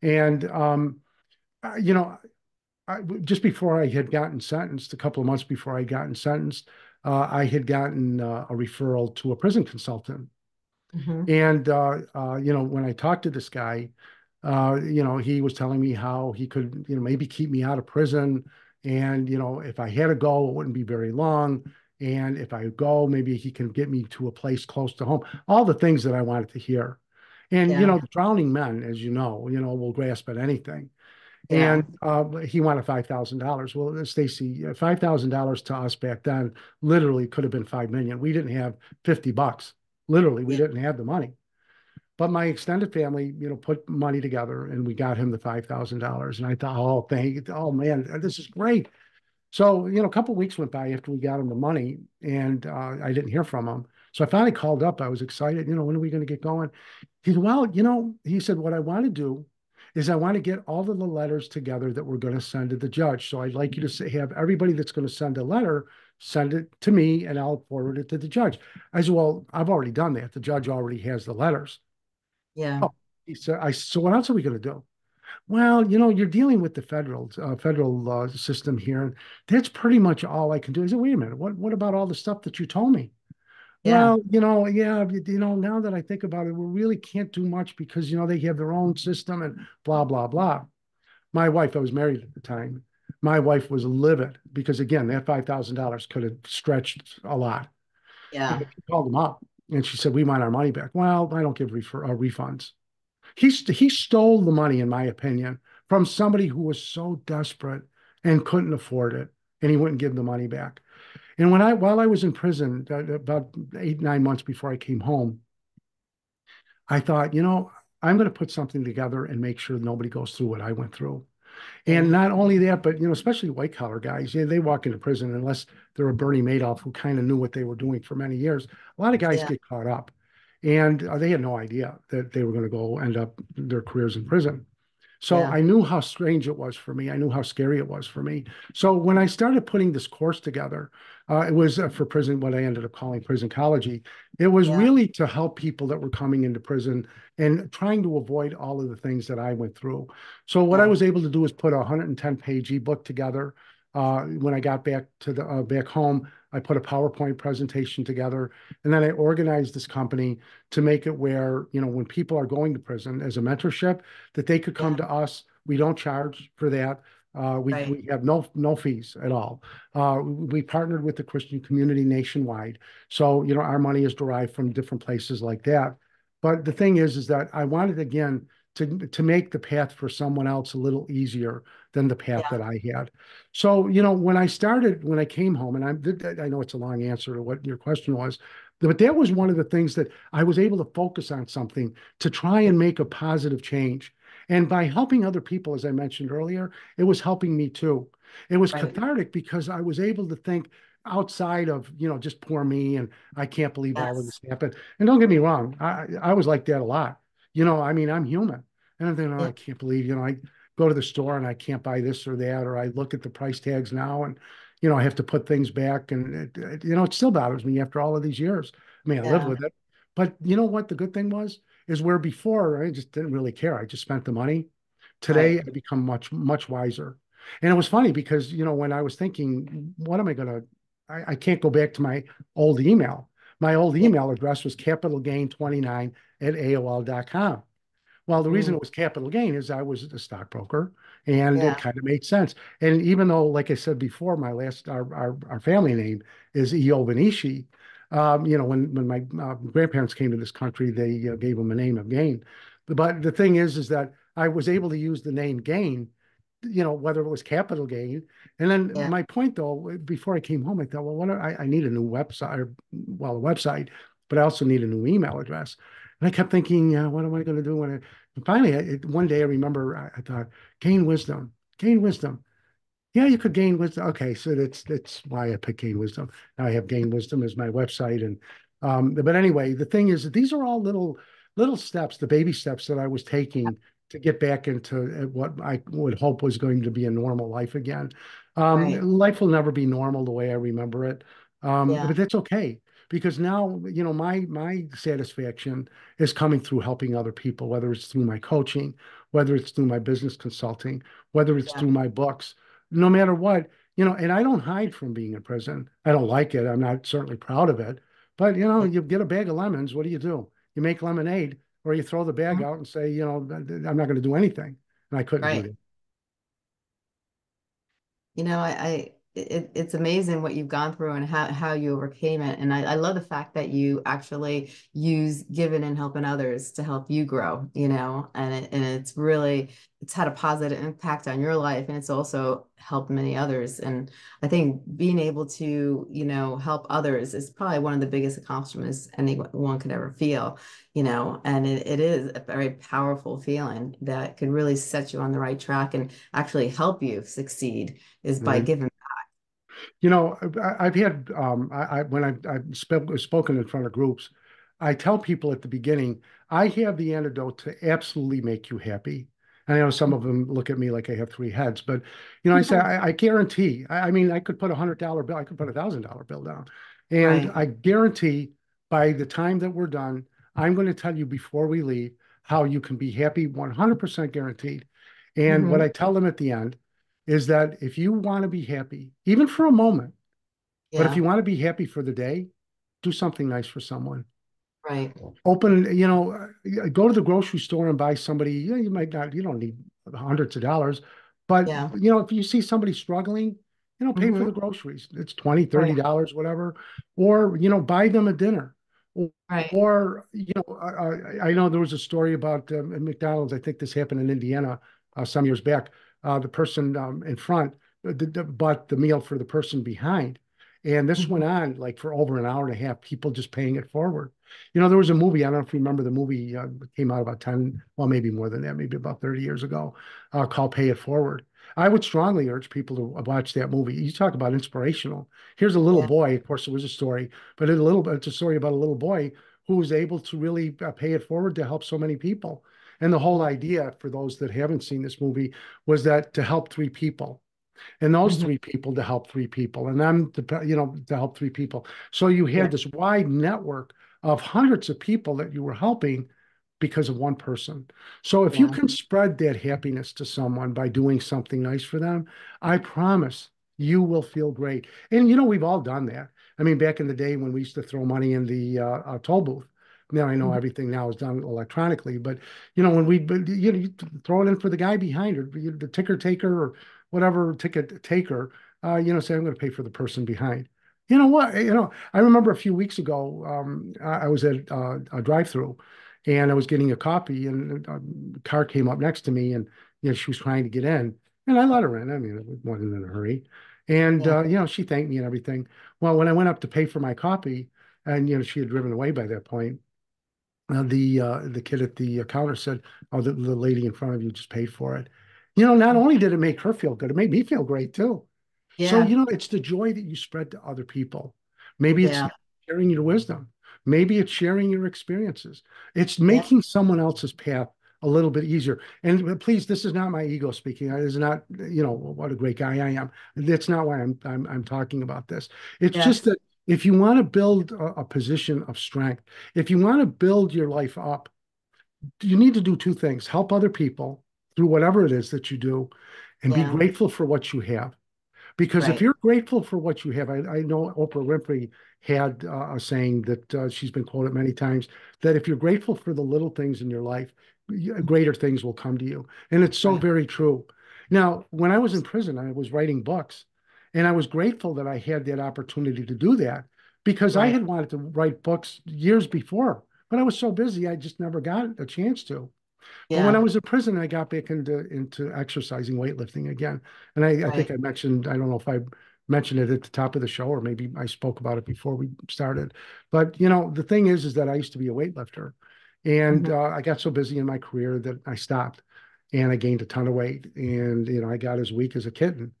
And, um, I, you know, I, just before I had gotten sentenced, a couple of months before I had gotten sentenced, uh, I had gotten uh, a referral to a prison consultant Mm-hmm. And uh, uh, you know, when I talked to this guy, uh, you know, he was telling me how he could, you know, maybe keep me out of prison, and you know, if I had to go, it wouldn't be very long. And if I go, maybe he can get me to a place close to home. All the things that I wanted to hear. And yeah. you know, drowning men, as you know, you know, will grasp at anything. Yeah. And uh, he wanted five thousand dollars. Well, Stacey, five thousand dollars to us back then literally could have been five million. We didn't have fifty bucks. Literally, we yeah. didn't have the money. But my extended family, you know, put money together and we got him the five thousand dollars. And I thought, oh, thank, you. oh man, this is great. So you know, a couple weeks went by after we got him the money, and uh, I didn't hear from him. So I finally called up. I was excited. You know, when are we going to get going? He said, well, you know, he said, what I want to do is I want to get all of the letters together that we're going to send to the judge. So I'd like you to have everybody that's going to send a letter send it to me and I'll forward it to the judge. I said, well, I've already done that. The judge already has the letters. Yeah. Oh, he said, I, so what else are we going to do? Well, you know, you're dealing with the federal uh, federal uh, system here, and that's pretty much all I can do. I said, wait a minute, what what about all the stuff that you told me? Yeah. Well, you know, yeah, you know, now that I think about it, we really can't do much because you know they have their own system and blah blah blah. My wife, I was married at the time, my wife was livid because again, that five thousand dollars could have stretched a lot. Yeah, called them up and she said, "We want our money back." Well, I don't give refer, uh, refunds. He he stole the money, in my opinion, from somebody who was so desperate and couldn't afford it, and he wouldn't give the money back. And when I while I was in prison, uh, about eight nine months before I came home, I thought, you know, I'm going to put something together and make sure nobody goes through what I went through. And not only that, but you know, especially white collar guys, yeah, they walk into prison unless they're a Bernie Madoff who kind of knew what they were doing for many years. A lot of guys yeah. get caught up, and uh, they had no idea that they were going to go end up their careers in prison. So yeah. I knew how strange it was for me. I knew how scary it was for me. So when I started putting this course together, uh, it was uh, for prison, what I ended up calling Prisoncology. It was yeah. really to help people that were coming into prison and trying to avoid all of the things that I went through. So what yeah. I was able to do is put a 110 page ebook together. Uh, when I got back to the uh, back home, I put a PowerPoint presentation together, and then I organized this company to make it where, you know, when people are going to prison as a mentorship, that they could come to us. We don't charge for that. Uh, we, Right. we have no no fees at all. Uh, we partnered with the Christian community nationwide, so you know our money is derived from different places like that. But the thing is, is that I wanted again to to make the path for someone else a little easier than the path Yeah. that I had. So you know when I started, when I came home, and I I know it's a long answer to what your question was, but that was one of the things that I was able to focus on something to try and make a positive change. And by helping other people, as I mentioned earlier, it was helping me too. It was Right. cathartic because I was able to think outside of, you know, just poor me and I can't believe all of this happened. And don't get me wrong, I, I was like that a lot. You know, I mean, I'm human. And I'm thinking, oh, Yeah. I can't believe, you know, I go to the store and I can't buy this or that, or I look at the price tags now and, you know, I have to put things back. And, it, it- you know, it still bothers me after all of these years. I mean, I live with it. But you know what? The good thing was, is where before I just didn't really care. I just spent the money. Today, Right. I become much, much wiser. And it was funny because, you know, when I was thinking, what am I going to, I can't go back to my old email. My old email address was capitalgain29 at AOL.com. Well, the reason Mm. it was capital gain is I was a stockbroker and Yeah. it kind of made sense. And even though, like I said before, my last, our, our, our family name is Io um, you know, when, when my uh, grandparents came to this country, they uh, gave them a name of Gane. But the thing is, is that I was able to use the name Gane, you know, whether it was capital gain. And then Yeah. my point though, before I came home, I thought, well, what do I, I need a new website, or, well, a website, but I also need a new email address. And I kept thinking, uh, what am I going to do when I, and finally, it, one day I remember I, I thought, gain wisdom, gain wisdom. Yeah, you could gain wisdom. Okay, so that's that's why I picked gain wisdom. Now I have gain wisdom as my website, and um, but anyway, the thing is that these are all little little steps, the baby steps that I was taking to get back into uh, what I would hope was going to be a normal life again. Um, Right. life will never be normal the way I remember it, um, Yeah. but that's okay because now you know my my satisfaction is coming through helping other people, whether it's through my coaching, whether it's through my business consulting, whether it's Yeah. through my books, no matter what, you know, and I don't hide from being in prison. I don't like it. I'm not certainly proud of it. But, you know, you get a bag of lemons, what do you do? You make lemonade or you throw the bag Mhm. out and say, you know, I'm not going to do anything. And I couldn't do it. You know, I, I it, it's amazing what you've gone through and how, how you overcame it. And I, I love the fact that you actually use giving and helping others to help you grow, you know, and it, and it's really, it's had a positive impact on your life and it's also helped many others. And I think being able to, you know, help others is probably one of the biggest accomplishments anyone could ever feel, you know, and it, it is a very powerful feeling that could really set you on the right track and actually help you succeed is by Right. giving You know, I, I've had um, I, I when I've, I've spoke, spoken in front of groups, I tell people at the beginning, I have the antidote to absolutely make you happy. And I know some of them look at me like I have three heads, but you know, I say I, I guarantee. I, I mean, I could put a hundred dollar bill, I could put a thousand dollar bill down, and Right. I guarantee by the time that we're done, I'm going to tell you before we leave how you can be happy, 100% guaranteed. And what Mhm. I tell them at the end is that if you want to be happy, even for a moment, but if you want to be happy for the day, do something nice for someone. right. Open, you know, uh, go to the grocery store and buy somebody. You, know, you might not, you don't need hundreds of dollars, but Yeah. you know, if you see somebody struggling, you know, pay for Mhm. the groceries. It's 20, Right. 30 dollars, whatever, or you know, buy them a dinner. Or, Right. or you know, I, I I know there was a story about um, McDonald's. I think this happened in Indiana uh, some years back. Uh, the person um, in front bought the meal for the person behind. And this went on like for over an hour and a half, people just paying it forward. You know, there was a movie, I don't know if you remember the movie, uh, came out about 10, well, maybe more than that, maybe about 30 years ago, uh, called Pay It Forward. I would strongly urge people to watch that movie. You talk about inspirational. Here's a little Yeah. boy, of course, it was a story, but a little it's a story about a little boy who was able to really uh, pay it forward to help so many people. And the whole idea for those that haven't seen this movie was that to help three people. And those Mhm. three people to help three people. And them to you know to help three people. So you had Yeah. this wide network of hundreds of people that you were helping because of one person. So if you can spread that happiness to someone by doing something nice for them i promise you will feel great. And you know we've all done that. I mean back in the day when we used to throw money in the uh, uh, toll booth now I know Mhm. everything now is done electronically, but you know when we you know you throw it in for the guy behind or the ticker taker or whatever ticket taker, uh, you know, say I'm going to pay for the person behind. You know what? You know, I remember a few weeks ago, um, I was at uh, a drive-through, and I was getting a coffee, and a car came up next to me, and you know, she was trying to get in, and I let her in. I mean, it wasn't in a hurry, and Yeah. uh, you know, she thanked me and everything. Well, when I went up to pay for my coffee, and you know, she had driven away by that point. Uh, the uh, the kid at the counter said, "Oh, the, the lady in front of you just paid for it." You know, not only did it make her feel good, it made me feel great too. So, you know, it's the joy that you spread to other people. Maybe it's Yeah. sharing your wisdom. Maybe it's sharing your experiences. It's Yeah. making someone else's path a little bit easier. And please, this is not my ego speaking. It is not, you know, what a great guy I am. That's not why I'm I'm, I'm talking about this. It's Yes. just that if you want to build a, a position of strength, if you want to build your life up, you need to do two things: help other people through whatever it is that you do, and be grateful for what you have. Because if you're grateful for what you have, I, I know Oprah Winfrey had uh, a saying that uh, she's been quoted many times that if you're grateful for the little things in your life, greater things will come to you. And it's so Right. very true. Now, when I was in prison, I was writing books, and I was grateful that I had that opportunity to do that because I had wanted to write books years before, but I was so busy, I just never got a chance to. But when I was in prison, I got back into into exercising, weightlifting again. And I, I think I mentioned, I don't know if I mentioned it at the top of the show, or maybe I spoke about it before we started. But you know, the thing is, is that I used to be a weightlifter, and Mhm. uh, I got so busy in my career that I stopped, and I gained a ton of weight, and you know, I got as weak as a kitten.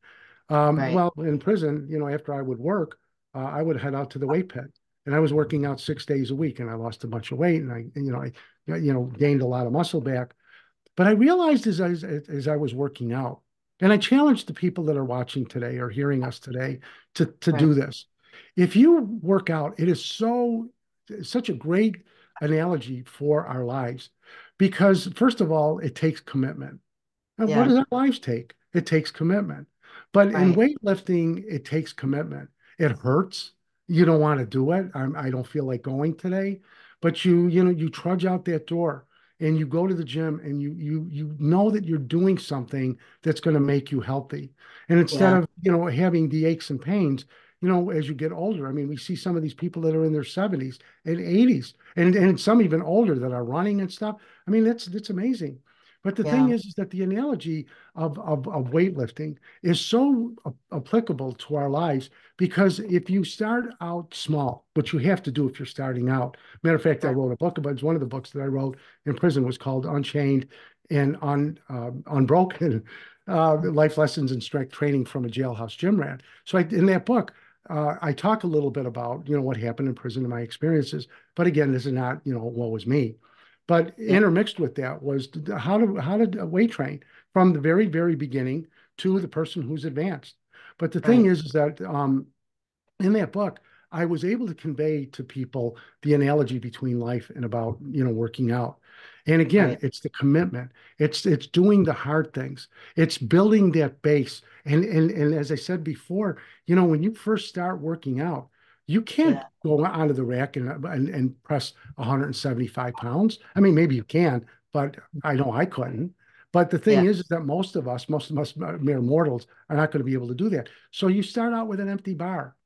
Um, Right. well, in prison, you know, after I would work, uh, I would head out to the weight pit, and I was working out six days a week, and I lost a bunch of weight, and I, you know, I, you know, gained a lot of muscle back. But I realized as I, as I was working out, and I challenge the people that are watching today or hearing us today to, to do this. If you work out, it is so such a great analogy for our lives because first of all, it takes commitment. And what does our lives take? It takes commitment. But in Right. weightlifting, it takes commitment. It hurts. You don't want to do it. I'm, I don't feel like going today. But you, you know, you trudge out that door and you go to the gym and you you you know that you're doing something that's going to make you healthy. And instead Yeah. of, you know, having the aches and pains, you know, as you get older, I mean, we see some of these people that are in their 70s and 80s and and some even older that are running and stuff. I mean, that's that's amazing. But the thing is, is that the analogy of, of, of weightlifting is so a- applicable to our lives because if you start out small, which you have to do if you're starting out. Matter of fact, I wrote a book about it's one of the books that I wrote in prison was called Unchained and Un, [laughs] uh, Unbroken uh, Life Lessons and Strength Training from a Jailhouse Gym Rat. So I, in that book, uh, I talk a little bit about you know what happened in prison and my experiences. But again, this is not you know what was me. But intermixed with that was how to how to weight train from the very very beginning to the person who's advanced. But the thing Right. is, is that um, in that book, I was able to convey to people the analogy between life and about you know working out. And again, Right. it's the commitment. It's it's doing the hard things. It's building that base. And and and as I said before, you know, when you first start working out, you can't Yeah. go onto the rack and and, and press 175 pounds. I mean, maybe you can, but I know I couldn't. But the thing Yeah. is, is that most of us, most of us mere mortals, are not going to be able to do that. So you start out with an empty bar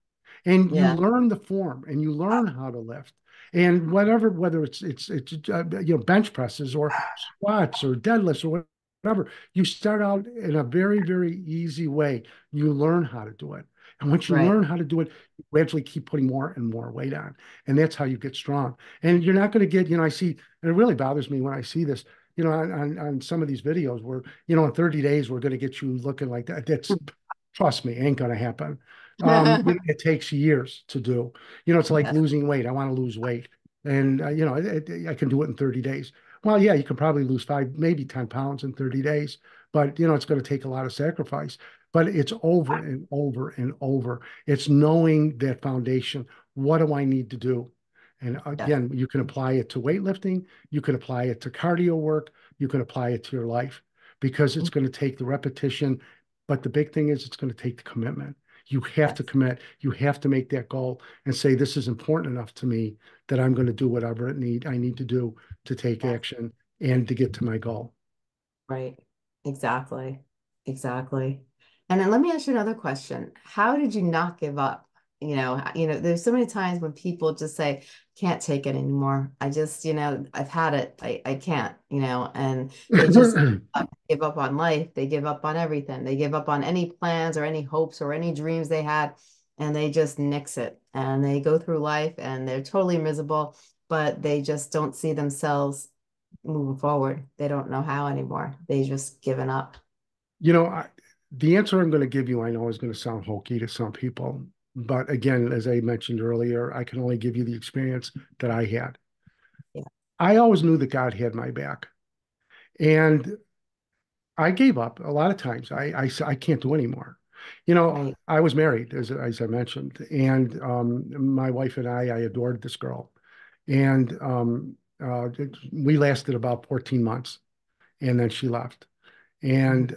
and you learn the form and you learn how to lift and whatever whether it's it's it's uh, you know bench presses or squats or deadlifts or whatever you start out in a very very easy way you learn how to do it and once you Right. learn how to do it you gradually keep putting more and more weight on and that's how you get strong and you're not going to get you know i see and it really bothers me when i see this you know on, on, on some of these videos where you know in 30 days we're going to get you looking like that that's trust me ain't going to happen um, [laughs] it, takes years to do. You know, it's like losing weight. I want to lose weight, and uh, you know, it, it, I can do it in 30 days. Well, yeah, you can probably lose five, maybe 10 pounds in 30 days, but you know, it's going to take a lot of sacrifice. But it's over ah. and over and over. It's knowing that foundation. What do I need to do? And again, you can apply it to weightlifting. You can apply it to cardio work. You can apply it to your life because it's mm-hmm. going to take the repetition. But the big thing is, it's going to take the commitment. You have to commit. You have to make that goal and say, this is important enough to me that I'm going to do whatever it need I need to do to take Yes. action and to get to my goal. Right. Exactly. Exactly. And then let me ask you another question. How did you not give up? You know, you know, there's so many times when people just say, can't take it anymore. I just, you know, I've had it. I, I can't, you know, and they just [clears throat] uh, give up on life. They give up on everything. They give up on any plans or any hopes or any dreams they had, and they just nix it. And they go through life and they're totally miserable, but they just don't see themselves moving forward. They don't know how anymore. They just given up. You know, I, the answer I'm going to give you, I know is going to sound hokey to some people, but again, as I mentioned earlier, I can only give you the experience that I had. Yeah. I always knew that God had my back. And I gave up a lot of times. I I, I can't do anymore. You know. I was married, as, as I mentioned, and um, my wife and I, I adored this girl. And um, uh, we lasted about 14 months, and then she left. And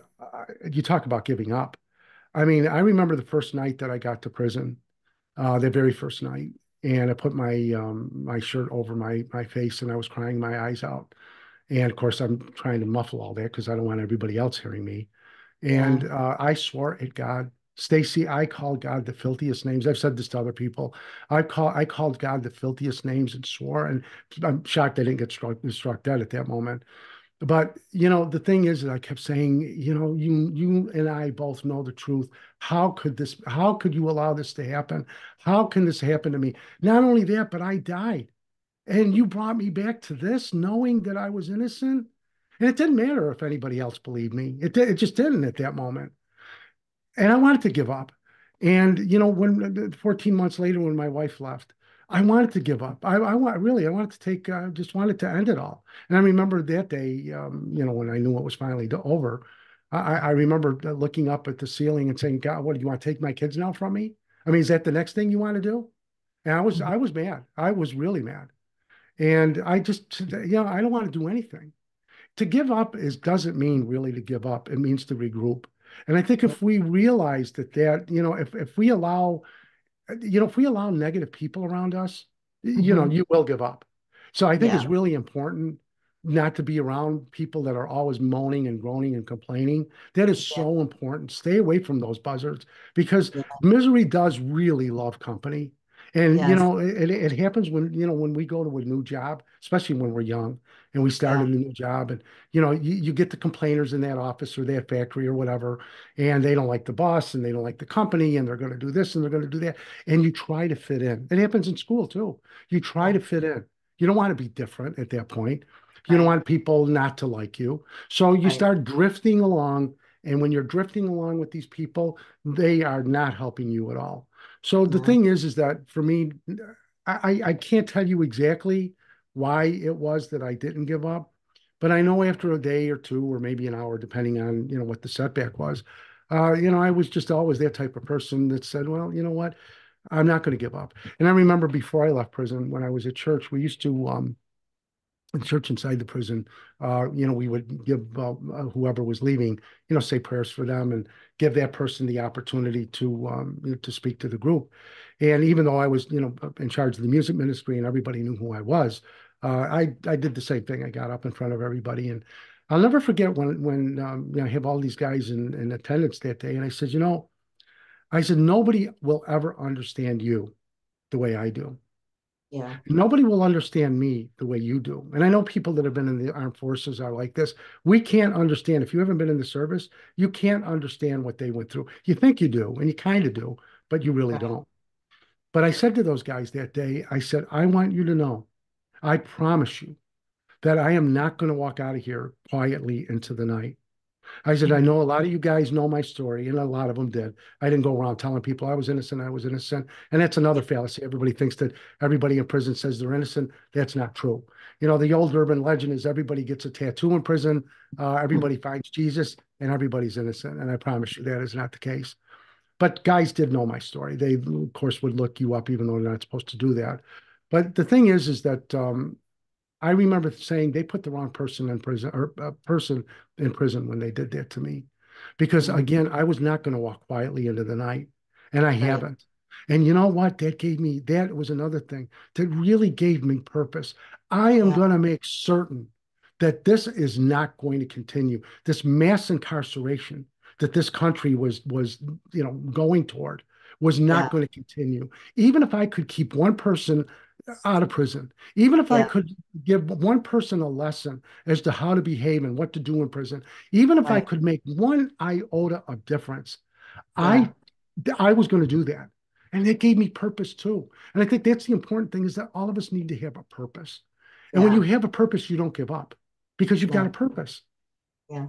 you talk about giving up. I mean, I remember the first night that I got to prison, uh, the very first night, and I put my um, my shirt over my my face, and I was crying my eyes out. And of course, I'm trying to muffle all that because I don't want everybody else hearing me. And yeah. uh, I swore at God, Stacey, I called God the filthiest names. I've said this to other people. I call I called God the filthiest names and swore, and I'm shocked I didn't get struck struck dead at that moment. But you know, the thing is that I kept saying, you know, you you and I both know the truth. How could this? How could you allow this to happen? How can this happen to me? Not only that, but I died, and you brought me back to this, knowing that I was innocent. And it didn't matter if anybody else believed me. It it just didn't at that moment and I wanted to give up. And you know, when uh, 14 months later, when my wife left, I wanted to give up. I, I want really, I wanted to take, I uh, just wanted to end it all. And I remember that day, um, you know, when I knew it was finally over, I, I remember looking up at the ceiling and saying, "God, what do you want to take my kids now from me? I mean, is that the next thing you want to do?" And I was, mm-hmm. I was mad. I was really mad, and I just, you know, I don't want to do anything. To give up is doesn't mean really to give up. It means to regroup. And I think if we realize that that, you know, if if we allow, you know, if we allow negative people around us, mm-hmm. you know, mm-hmm. you will give up. So I think yeah. it's really important not to be around people that are always moaning and groaning and complaining. That is so important. Stay away from those buzzards because yeah. misery does really love company. And yes. you know, it, it happens when you know when we go to a new job, especially when we're young and we start yeah. a new job, and you know, you, you get the complainers in that office or that factory or whatever, and they don't like the boss and they don't like the company, and they're going to do this and they're going to do that, and you try to fit in. It happens in school too. You try to fit in. You don't want to be different at that point. You right. don't want people not to like you. So you right. start drifting along. And when you're drifting along with these people, they are not helping you at all. So the thing is, is that for me, I, I can't tell you exactly why it was that I didn't give up, but I know after a day or two, or maybe an hour, depending on you know what the setback was, uh, you know, I was just always that type of person that said, well, you know what, I'm not going to give up. And I remember before I left prison, when I was at church, we used to um, in church inside the prison, uh, you know, we would give uh, whoever was leaving, you know, say prayers for them and give that person the opportunity to um, you know, to speak to the group. And even though I was, you know, in charge of the music ministry and everybody knew who I was, uh, I I did the same thing. I got up in front of everybody, and I'll never forget when when um, you know, I have all these guys in, in attendance that day, and I said, you know, I said nobody will ever understand you the way I do. Yeah. Nobody will understand me the way you do. And I know people that have been in the armed forces are like this. We can't understand. If you haven't been in the service, you can't understand what they went through. You think you do, and you kind of do, but you really don't. But I said to those guys that day, I said, I want you to know, I promise you that I am not going to walk out of here quietly into the night. I said, I know a lot of you guys know my story, and a lot of them did. I didn't go around telling people I was innocent, I was innocent. And that's another fallacy. Everybody thinks that everybody in prison says they're innocent. That's not true. You know, the old urban legend is everybody gets a tattoo in prison, uh, everybody finds Jesus, and everybody's innocent. And I promise you that is not the case. But guys did know my story. They, of course, would look you up, even though they're not supposed to do that. But the thing is, is that um, I remember saying they put the wrong person in prison or a uh, person in prison when they did that to me. Because mm-hmm. again, I was not going to walk quietly into the night and I right. haven't. And you know what? That gave me, that was another thing that really gave me purpose. I am yeah. going to make certain that this is not going to continue. This mass incarceration that this country was was you know going toward was not Yeah. going to continue. Even if I could keep one person out of prison, even if I could give one person a lesson as to how to behave and what to do in prison, even if I could make one iota of difference, Yeah. I I was going to do that. And it gave me purpose too. And I think that's the important thing is that all of us need to have a purpose. And when you have a purpose, you don't give up because you've got a purpose. Yeah.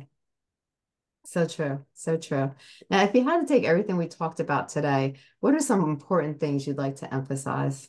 So true. So true. Now, if you had to take everything we talked about today, what are some important things you'd like to emphasize?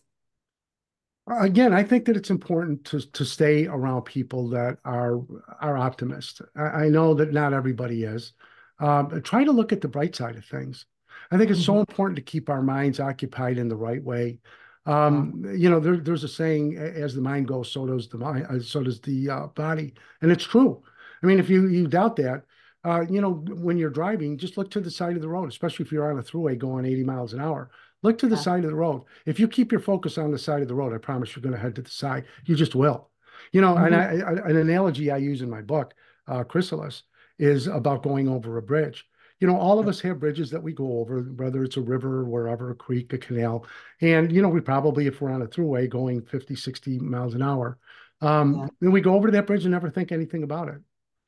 Again, I think that it's important to to stay around people that are are optimists. I, I know that not everybody is. Um, try to look at the bright side of things. I think it's so Mhm. important to keep our minds occupied in the right way. Um, you know, there, there's a saying, as the mind goes, so does the mind, uh, so does the uh, body, and it's true. I mean, if you you doubt that, uh, you know, when you're driving, just look to the side of the road, especially if you're on a throughway going 80 miles an hour. Look to the Yeah. side of the road. If you keep your focus on the side of the road, I promise you're going to head to the side. You just will. You know, and I, I, an analogy I use in my book, uh, Chrysalis, is about going over a bridge. You know, all of us have bridges that we go over, whether it's a river, or wherever, a creek, a canal. And, you know, we probably, if we're on a throughway going 50, 60 miles an hour, um, Yeah. then we go over to that bridge and never think anything about it.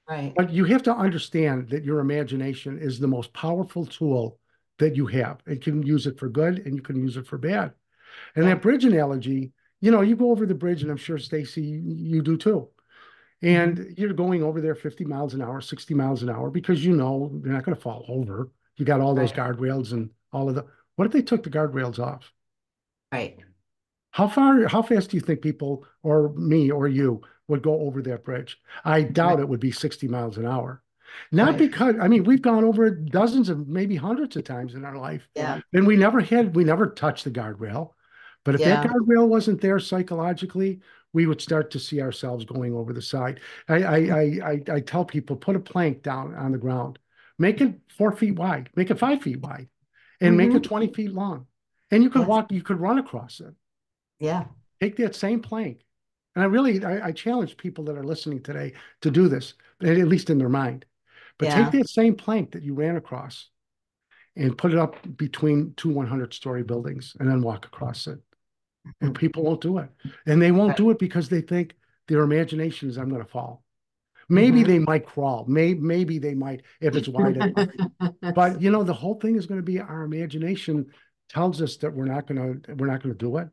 Right. But you have to understand that your imagination is the most powerful tool that you have. And can use it for good and you can use it for bad. And that bridge analogy, you know, you go over the bridge, and I'm sure Stacey, you do too. And mm-hmm. you're going over there 50 miles an hour, 60 miles an hour, because you know you're not going to fall over. You got all those Right. guardrails and all of the. What if they took the guardrails off? Right. How far, how fast do you think people or me or you would go over that bridge? I doubt it would be 60 miles an hour. Not Right. because, I mean, we've gone over it dozens of maybe hundreds of times in our life. Yeah. And we never had, we never touched the guardrail. But if that guardrail wasn't there psychologically, we would start to see ourselves going over the side. I, I, I, I, I tell people, put a plank down on the ground, make it four feet wide, make it five feet wide, and make it mm-hmm. 20 feet long. And you could Yes. walk, you could run across it Yeah. take that same plank. And I really, I, I challenge people that are listening today to do this, at least in their mind. But Yeah. take that same plank that you ran across and put it up between two 100 story buildings and then walk across it. And people won't do it. And they won't do it because they think their imagination is, I'm going to fall. Maybe Mhm. they might crawl. May, maybe they might, if it's wide enough. [laughs] But you know, the whole thing is going to be our imagination tells us that we're not going to, we're not going to do it.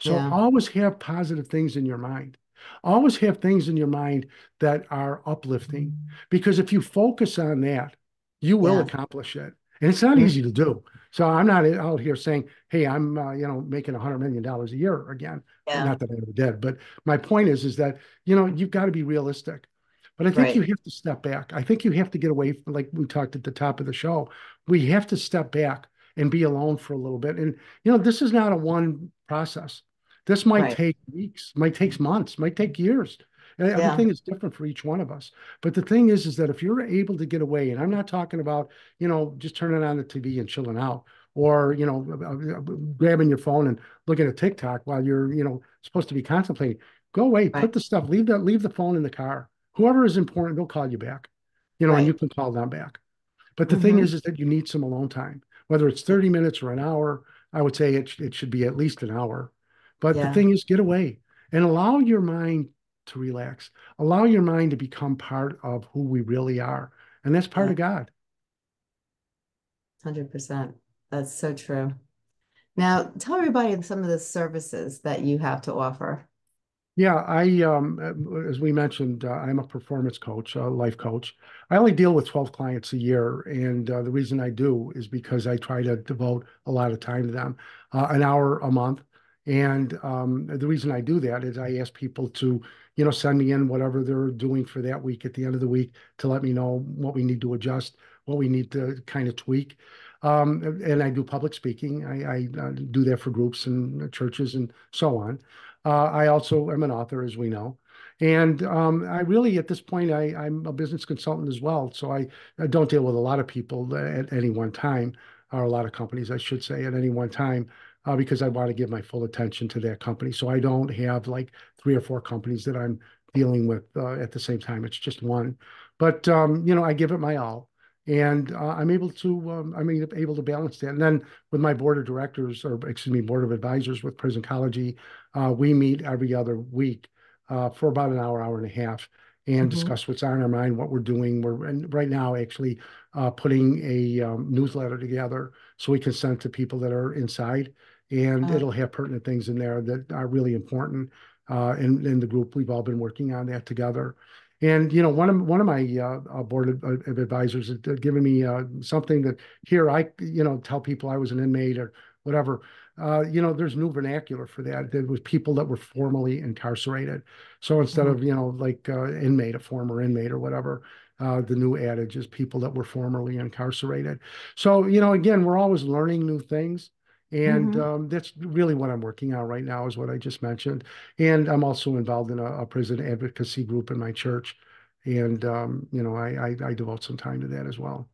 So Yeah. always have positive things in your mind. Always have things in your mind that are uplifting. Because if you focus on that, you will Yeah. accomplish it. And it's not Mhm. easy to do. So I'm not out here saying, hey, I'm uh, you know making a hundred million dollars a year again. Yeah. Not that I ever did, but my point is, is that you know you've got to be realistic. But I think Right. you have to step back. I think you have to get away from, like we talked at the top of the show. We have to step back and be alone for a little bit. And you know, this is not a one process. This might Right. take weeks, might take months, might take years. Uh, Yeah. Everything is different for each one of us. But the thing is, is that if you're able to get away, and I'm not talking about, you know, just turning on the TV and chilling out, or you know, uh, uh, grabbing your phone and looking at TikTok while you're, you know, supposed to be contemplating. Go away, Right. put the stuff, leave that, leave the phone in the car. Whoever is important, they'll call you back. You know, and you can call them back. But the thing Mhm. is, is that you need some alone time, whether it's 30 minutes or an hour. I would say it, it should be at least an hour. But the thing is, get away and allow your mind to relax. Allow your mind to become part of who we really are. And that's part Yeah. of God. Hundred percent. That's so true. Now, tell everybody some of the services that you have to offer. Yeah, I um as we mentioned, uh, I'm a performance coach, a life coach. I only deal with 12 clients a year, and uh, the reason I do is because I try to devote a lot of time to them, uh, an hour a month. And um, the reason I do that is I ask people to, you know, send me in whatever they're doing for that week at the end of the week to let me know what we need to adjust, what we need to kind of tweak. Um, and I do public speaking. I, I uh, do that for groups and churches and so on. Uh, I also am an author, as we know. And um, I really, at this point, I, I'm a business consultant as well. So I, I don't deal with a lot of people at any one time, or a lot of companies, I should say, at any one time, uh, because I want to give my full attention to that company. So I don't have like three or four companies that I'm dealing with uh, at the same time. It's just one. But, um, you know, I give it my all. and uh, I'm able to um, I'm able to balance that. And then with my board of directors, or excuse me, board of advisors with Prison uh, we meet every other week uh, for about an hour, hour and a half, and mm-hmm. discuss what's on our mind, what we're doing. We're and right now actually uh, putting a um, newsletter together so we can send to people that are inside, and it'll have pertinent things in there that are really important. Uh, in, in the group, we've all been working on that together. And you know, one of one of my uh, uh board of, of, advisors had given me uh, something that here I you know tell people I was an inmate or whatever. Uh, you know, there's new vernacular for that. There was people that were formally incarcerated. So instead mm-hmm. of you know like uh, inmate, a former inmate or whatever, uh, the new adage is people that were formerly incarcerated. So you know, again, we're always learning new things. And mm-hmm. um, that's really what I'm working on right now, is what I just mentioned. And I'm also involved in a, a prison advocacy group in my church. And, um, you know, I, I, I devote some time to that as well.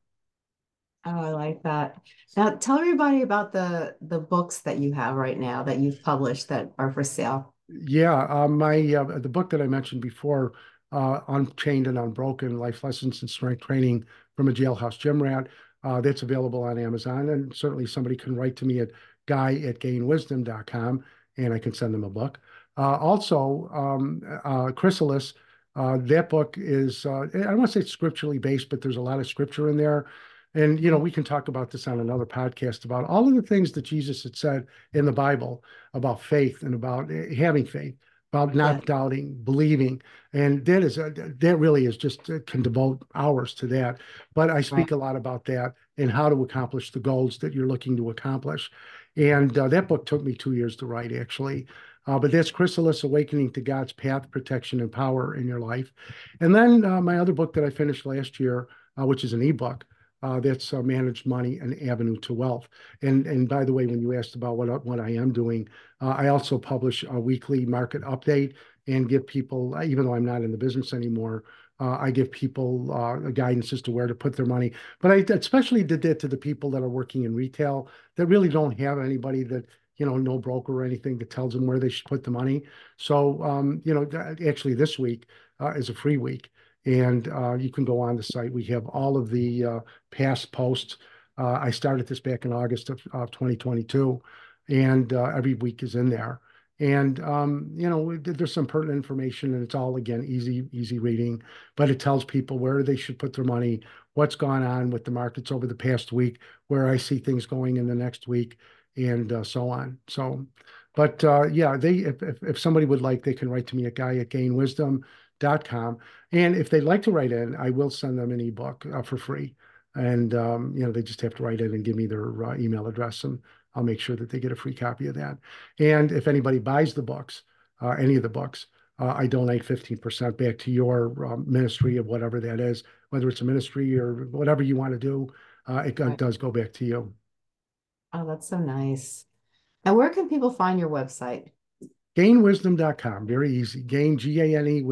Oh, I like that. Now, tell everybody about the the books that you have right now that you've published that are for sale. Yeah, uh, my uh, the book that I mentioned before, uh, Unchained and Unbroken: Life Lessons and Strength Training from a Jailhouse Gym Rat. Uh, that's available on Amazon, and certainly somebody can write to me at guy at ganewisdom.com, and I can send them a book. Uh, also, um, uh, Chrysalis, uh, that book is, uh, I don't want to say scripturally based, but there's a lot of scripture in there. And, you know, we can talk about this on another podcast about all of the things that Jesus had said in the Bible about faith and about eh, having faith about not yeah. doubting, believing, and that is a, that really is just uh, can devote hours to that. But I speak right. a lot about that and how to accomplish the goals that you're looking to accomplish. And uh, that book took me two years to write, actually. Uh, but that's Chrysalis Awakening to God's Path, Protection, and Power in Your Life. And then uh, my other book that I finished last year, uh, which is an ebook, uh, that's uh, managed money and avenue to wealth. And and by the way, when you asked about what what I am doing, uh, I also publish a weekly market update and give people, even though I'm not in the business anymore, uh, I give people uh, guidance as to where to put their money. But I especially did that to the people that are working in retail that really don't have anybody that you know, no broker or anything that tells them where they should put the money. So, um, you know, actually this week uh, is a free week and uh, you can go on the site. We have all of the uh, past posts. Uh, I started this back in August of, of 2022, and uh, every week is in there. And um, you know, there's some pertinent information, and it's all again easy, easy reading. But it tells people where they should put their money, what's gone on with the markets over the past week, where I see things going in the next week, and uh, so on. So, but uh, yeah, they if, if, somebody would like, they can write to me at guy at Gane Wisdom com. And if they'd like to write in, I will send them an ebook uh, for free. And, um, you know, they just have to write in and give me their uh, email address and I'll make sure that they get a free copy of that. And if anybody buys the books, uh, any of the books, uh, I donate 15% back to your um, ministry of whatever that is, whether it's a ministry or whatever you want to do, uh, it right. does go back to you. Oh, that's so nice. And where can people find your website? ganewisdom.com. Very easy. Gane, G A N E,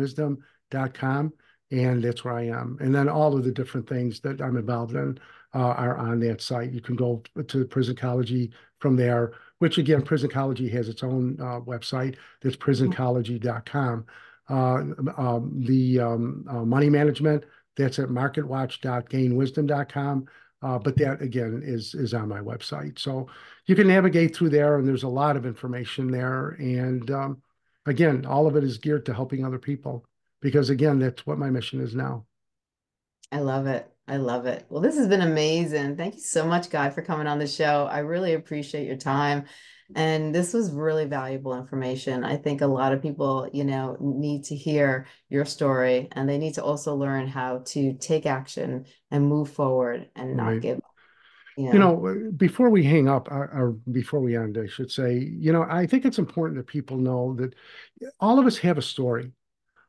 wisdom.com. And that's where I am. And then all of the different things that I'm involved in uh, are on that site. You can go to Prisoncology from there, which again, Prisoncology has its own uh, website. That's prisoncology.com. Uh, um, the um, uh, money management, that's at marketwatch.ganewisdom.com. Uh, but that again is is on my website. So you can navigate through there, and there's a lot of information there. And um, again, all of it is geared to helping other people because again, that's what my mission is now. I love it. I love it. Well, this has been amazing. Thank you so much, Guy, for coming on the show. I really appreciate your time. And this was really valuable information. I think a lot of people, you know, need to hear your story and they need to also learn how to take action and move forward and not right. give up. You know? you know, before we hang up, or, or before we end, I should say, you know, I think it's important that people know that all of us have a story.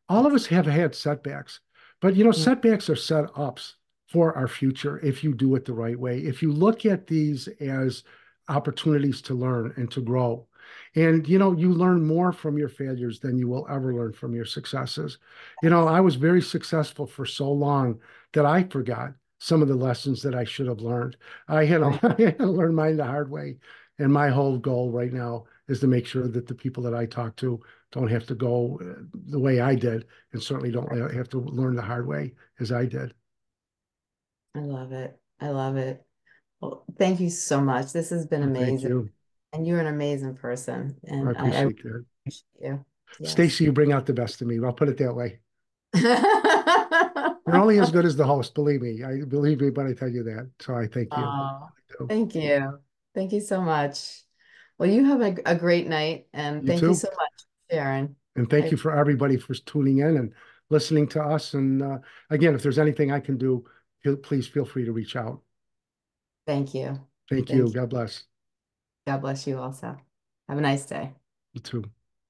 All of us have had setbacks, but you know, mm-hmm. setbacks are set ups for our future if you do it the right way. If you look at these as opportunities to learn and to grow. And you know, you learn more from your failures than you will ever learn from your successes. You know, I was very successful for so long that I forgot some of the lessons that I should have learned. I had, [laughs] I had to learn mine the hard way. And my whole goal right now is to make sure that the people that I talk to don't have to go uh, the way I did, and certainly don't have to learn the hard way as I did. I love it. I love it. Well, thank you so much. This has been amazing. you. And you're an amazing person. I And I, I appreciate that. appreciate you. Stacey, you bring out the best of me. I'll put it that way. [laughs] You're only as good as the host, believe me. I believe me, but I tell you that. So I thank you. Oh, thank you. Thank you so much. Well, you have a, a great night and You thank you so much, Sharon. And thank I- you for everybody for tuning in and listening to us. And uh, again, if there's anything I can do, please feel free to reach out. Thank you. Thank Thank you. you. God bless. God bless you also. Have a nice day. You too.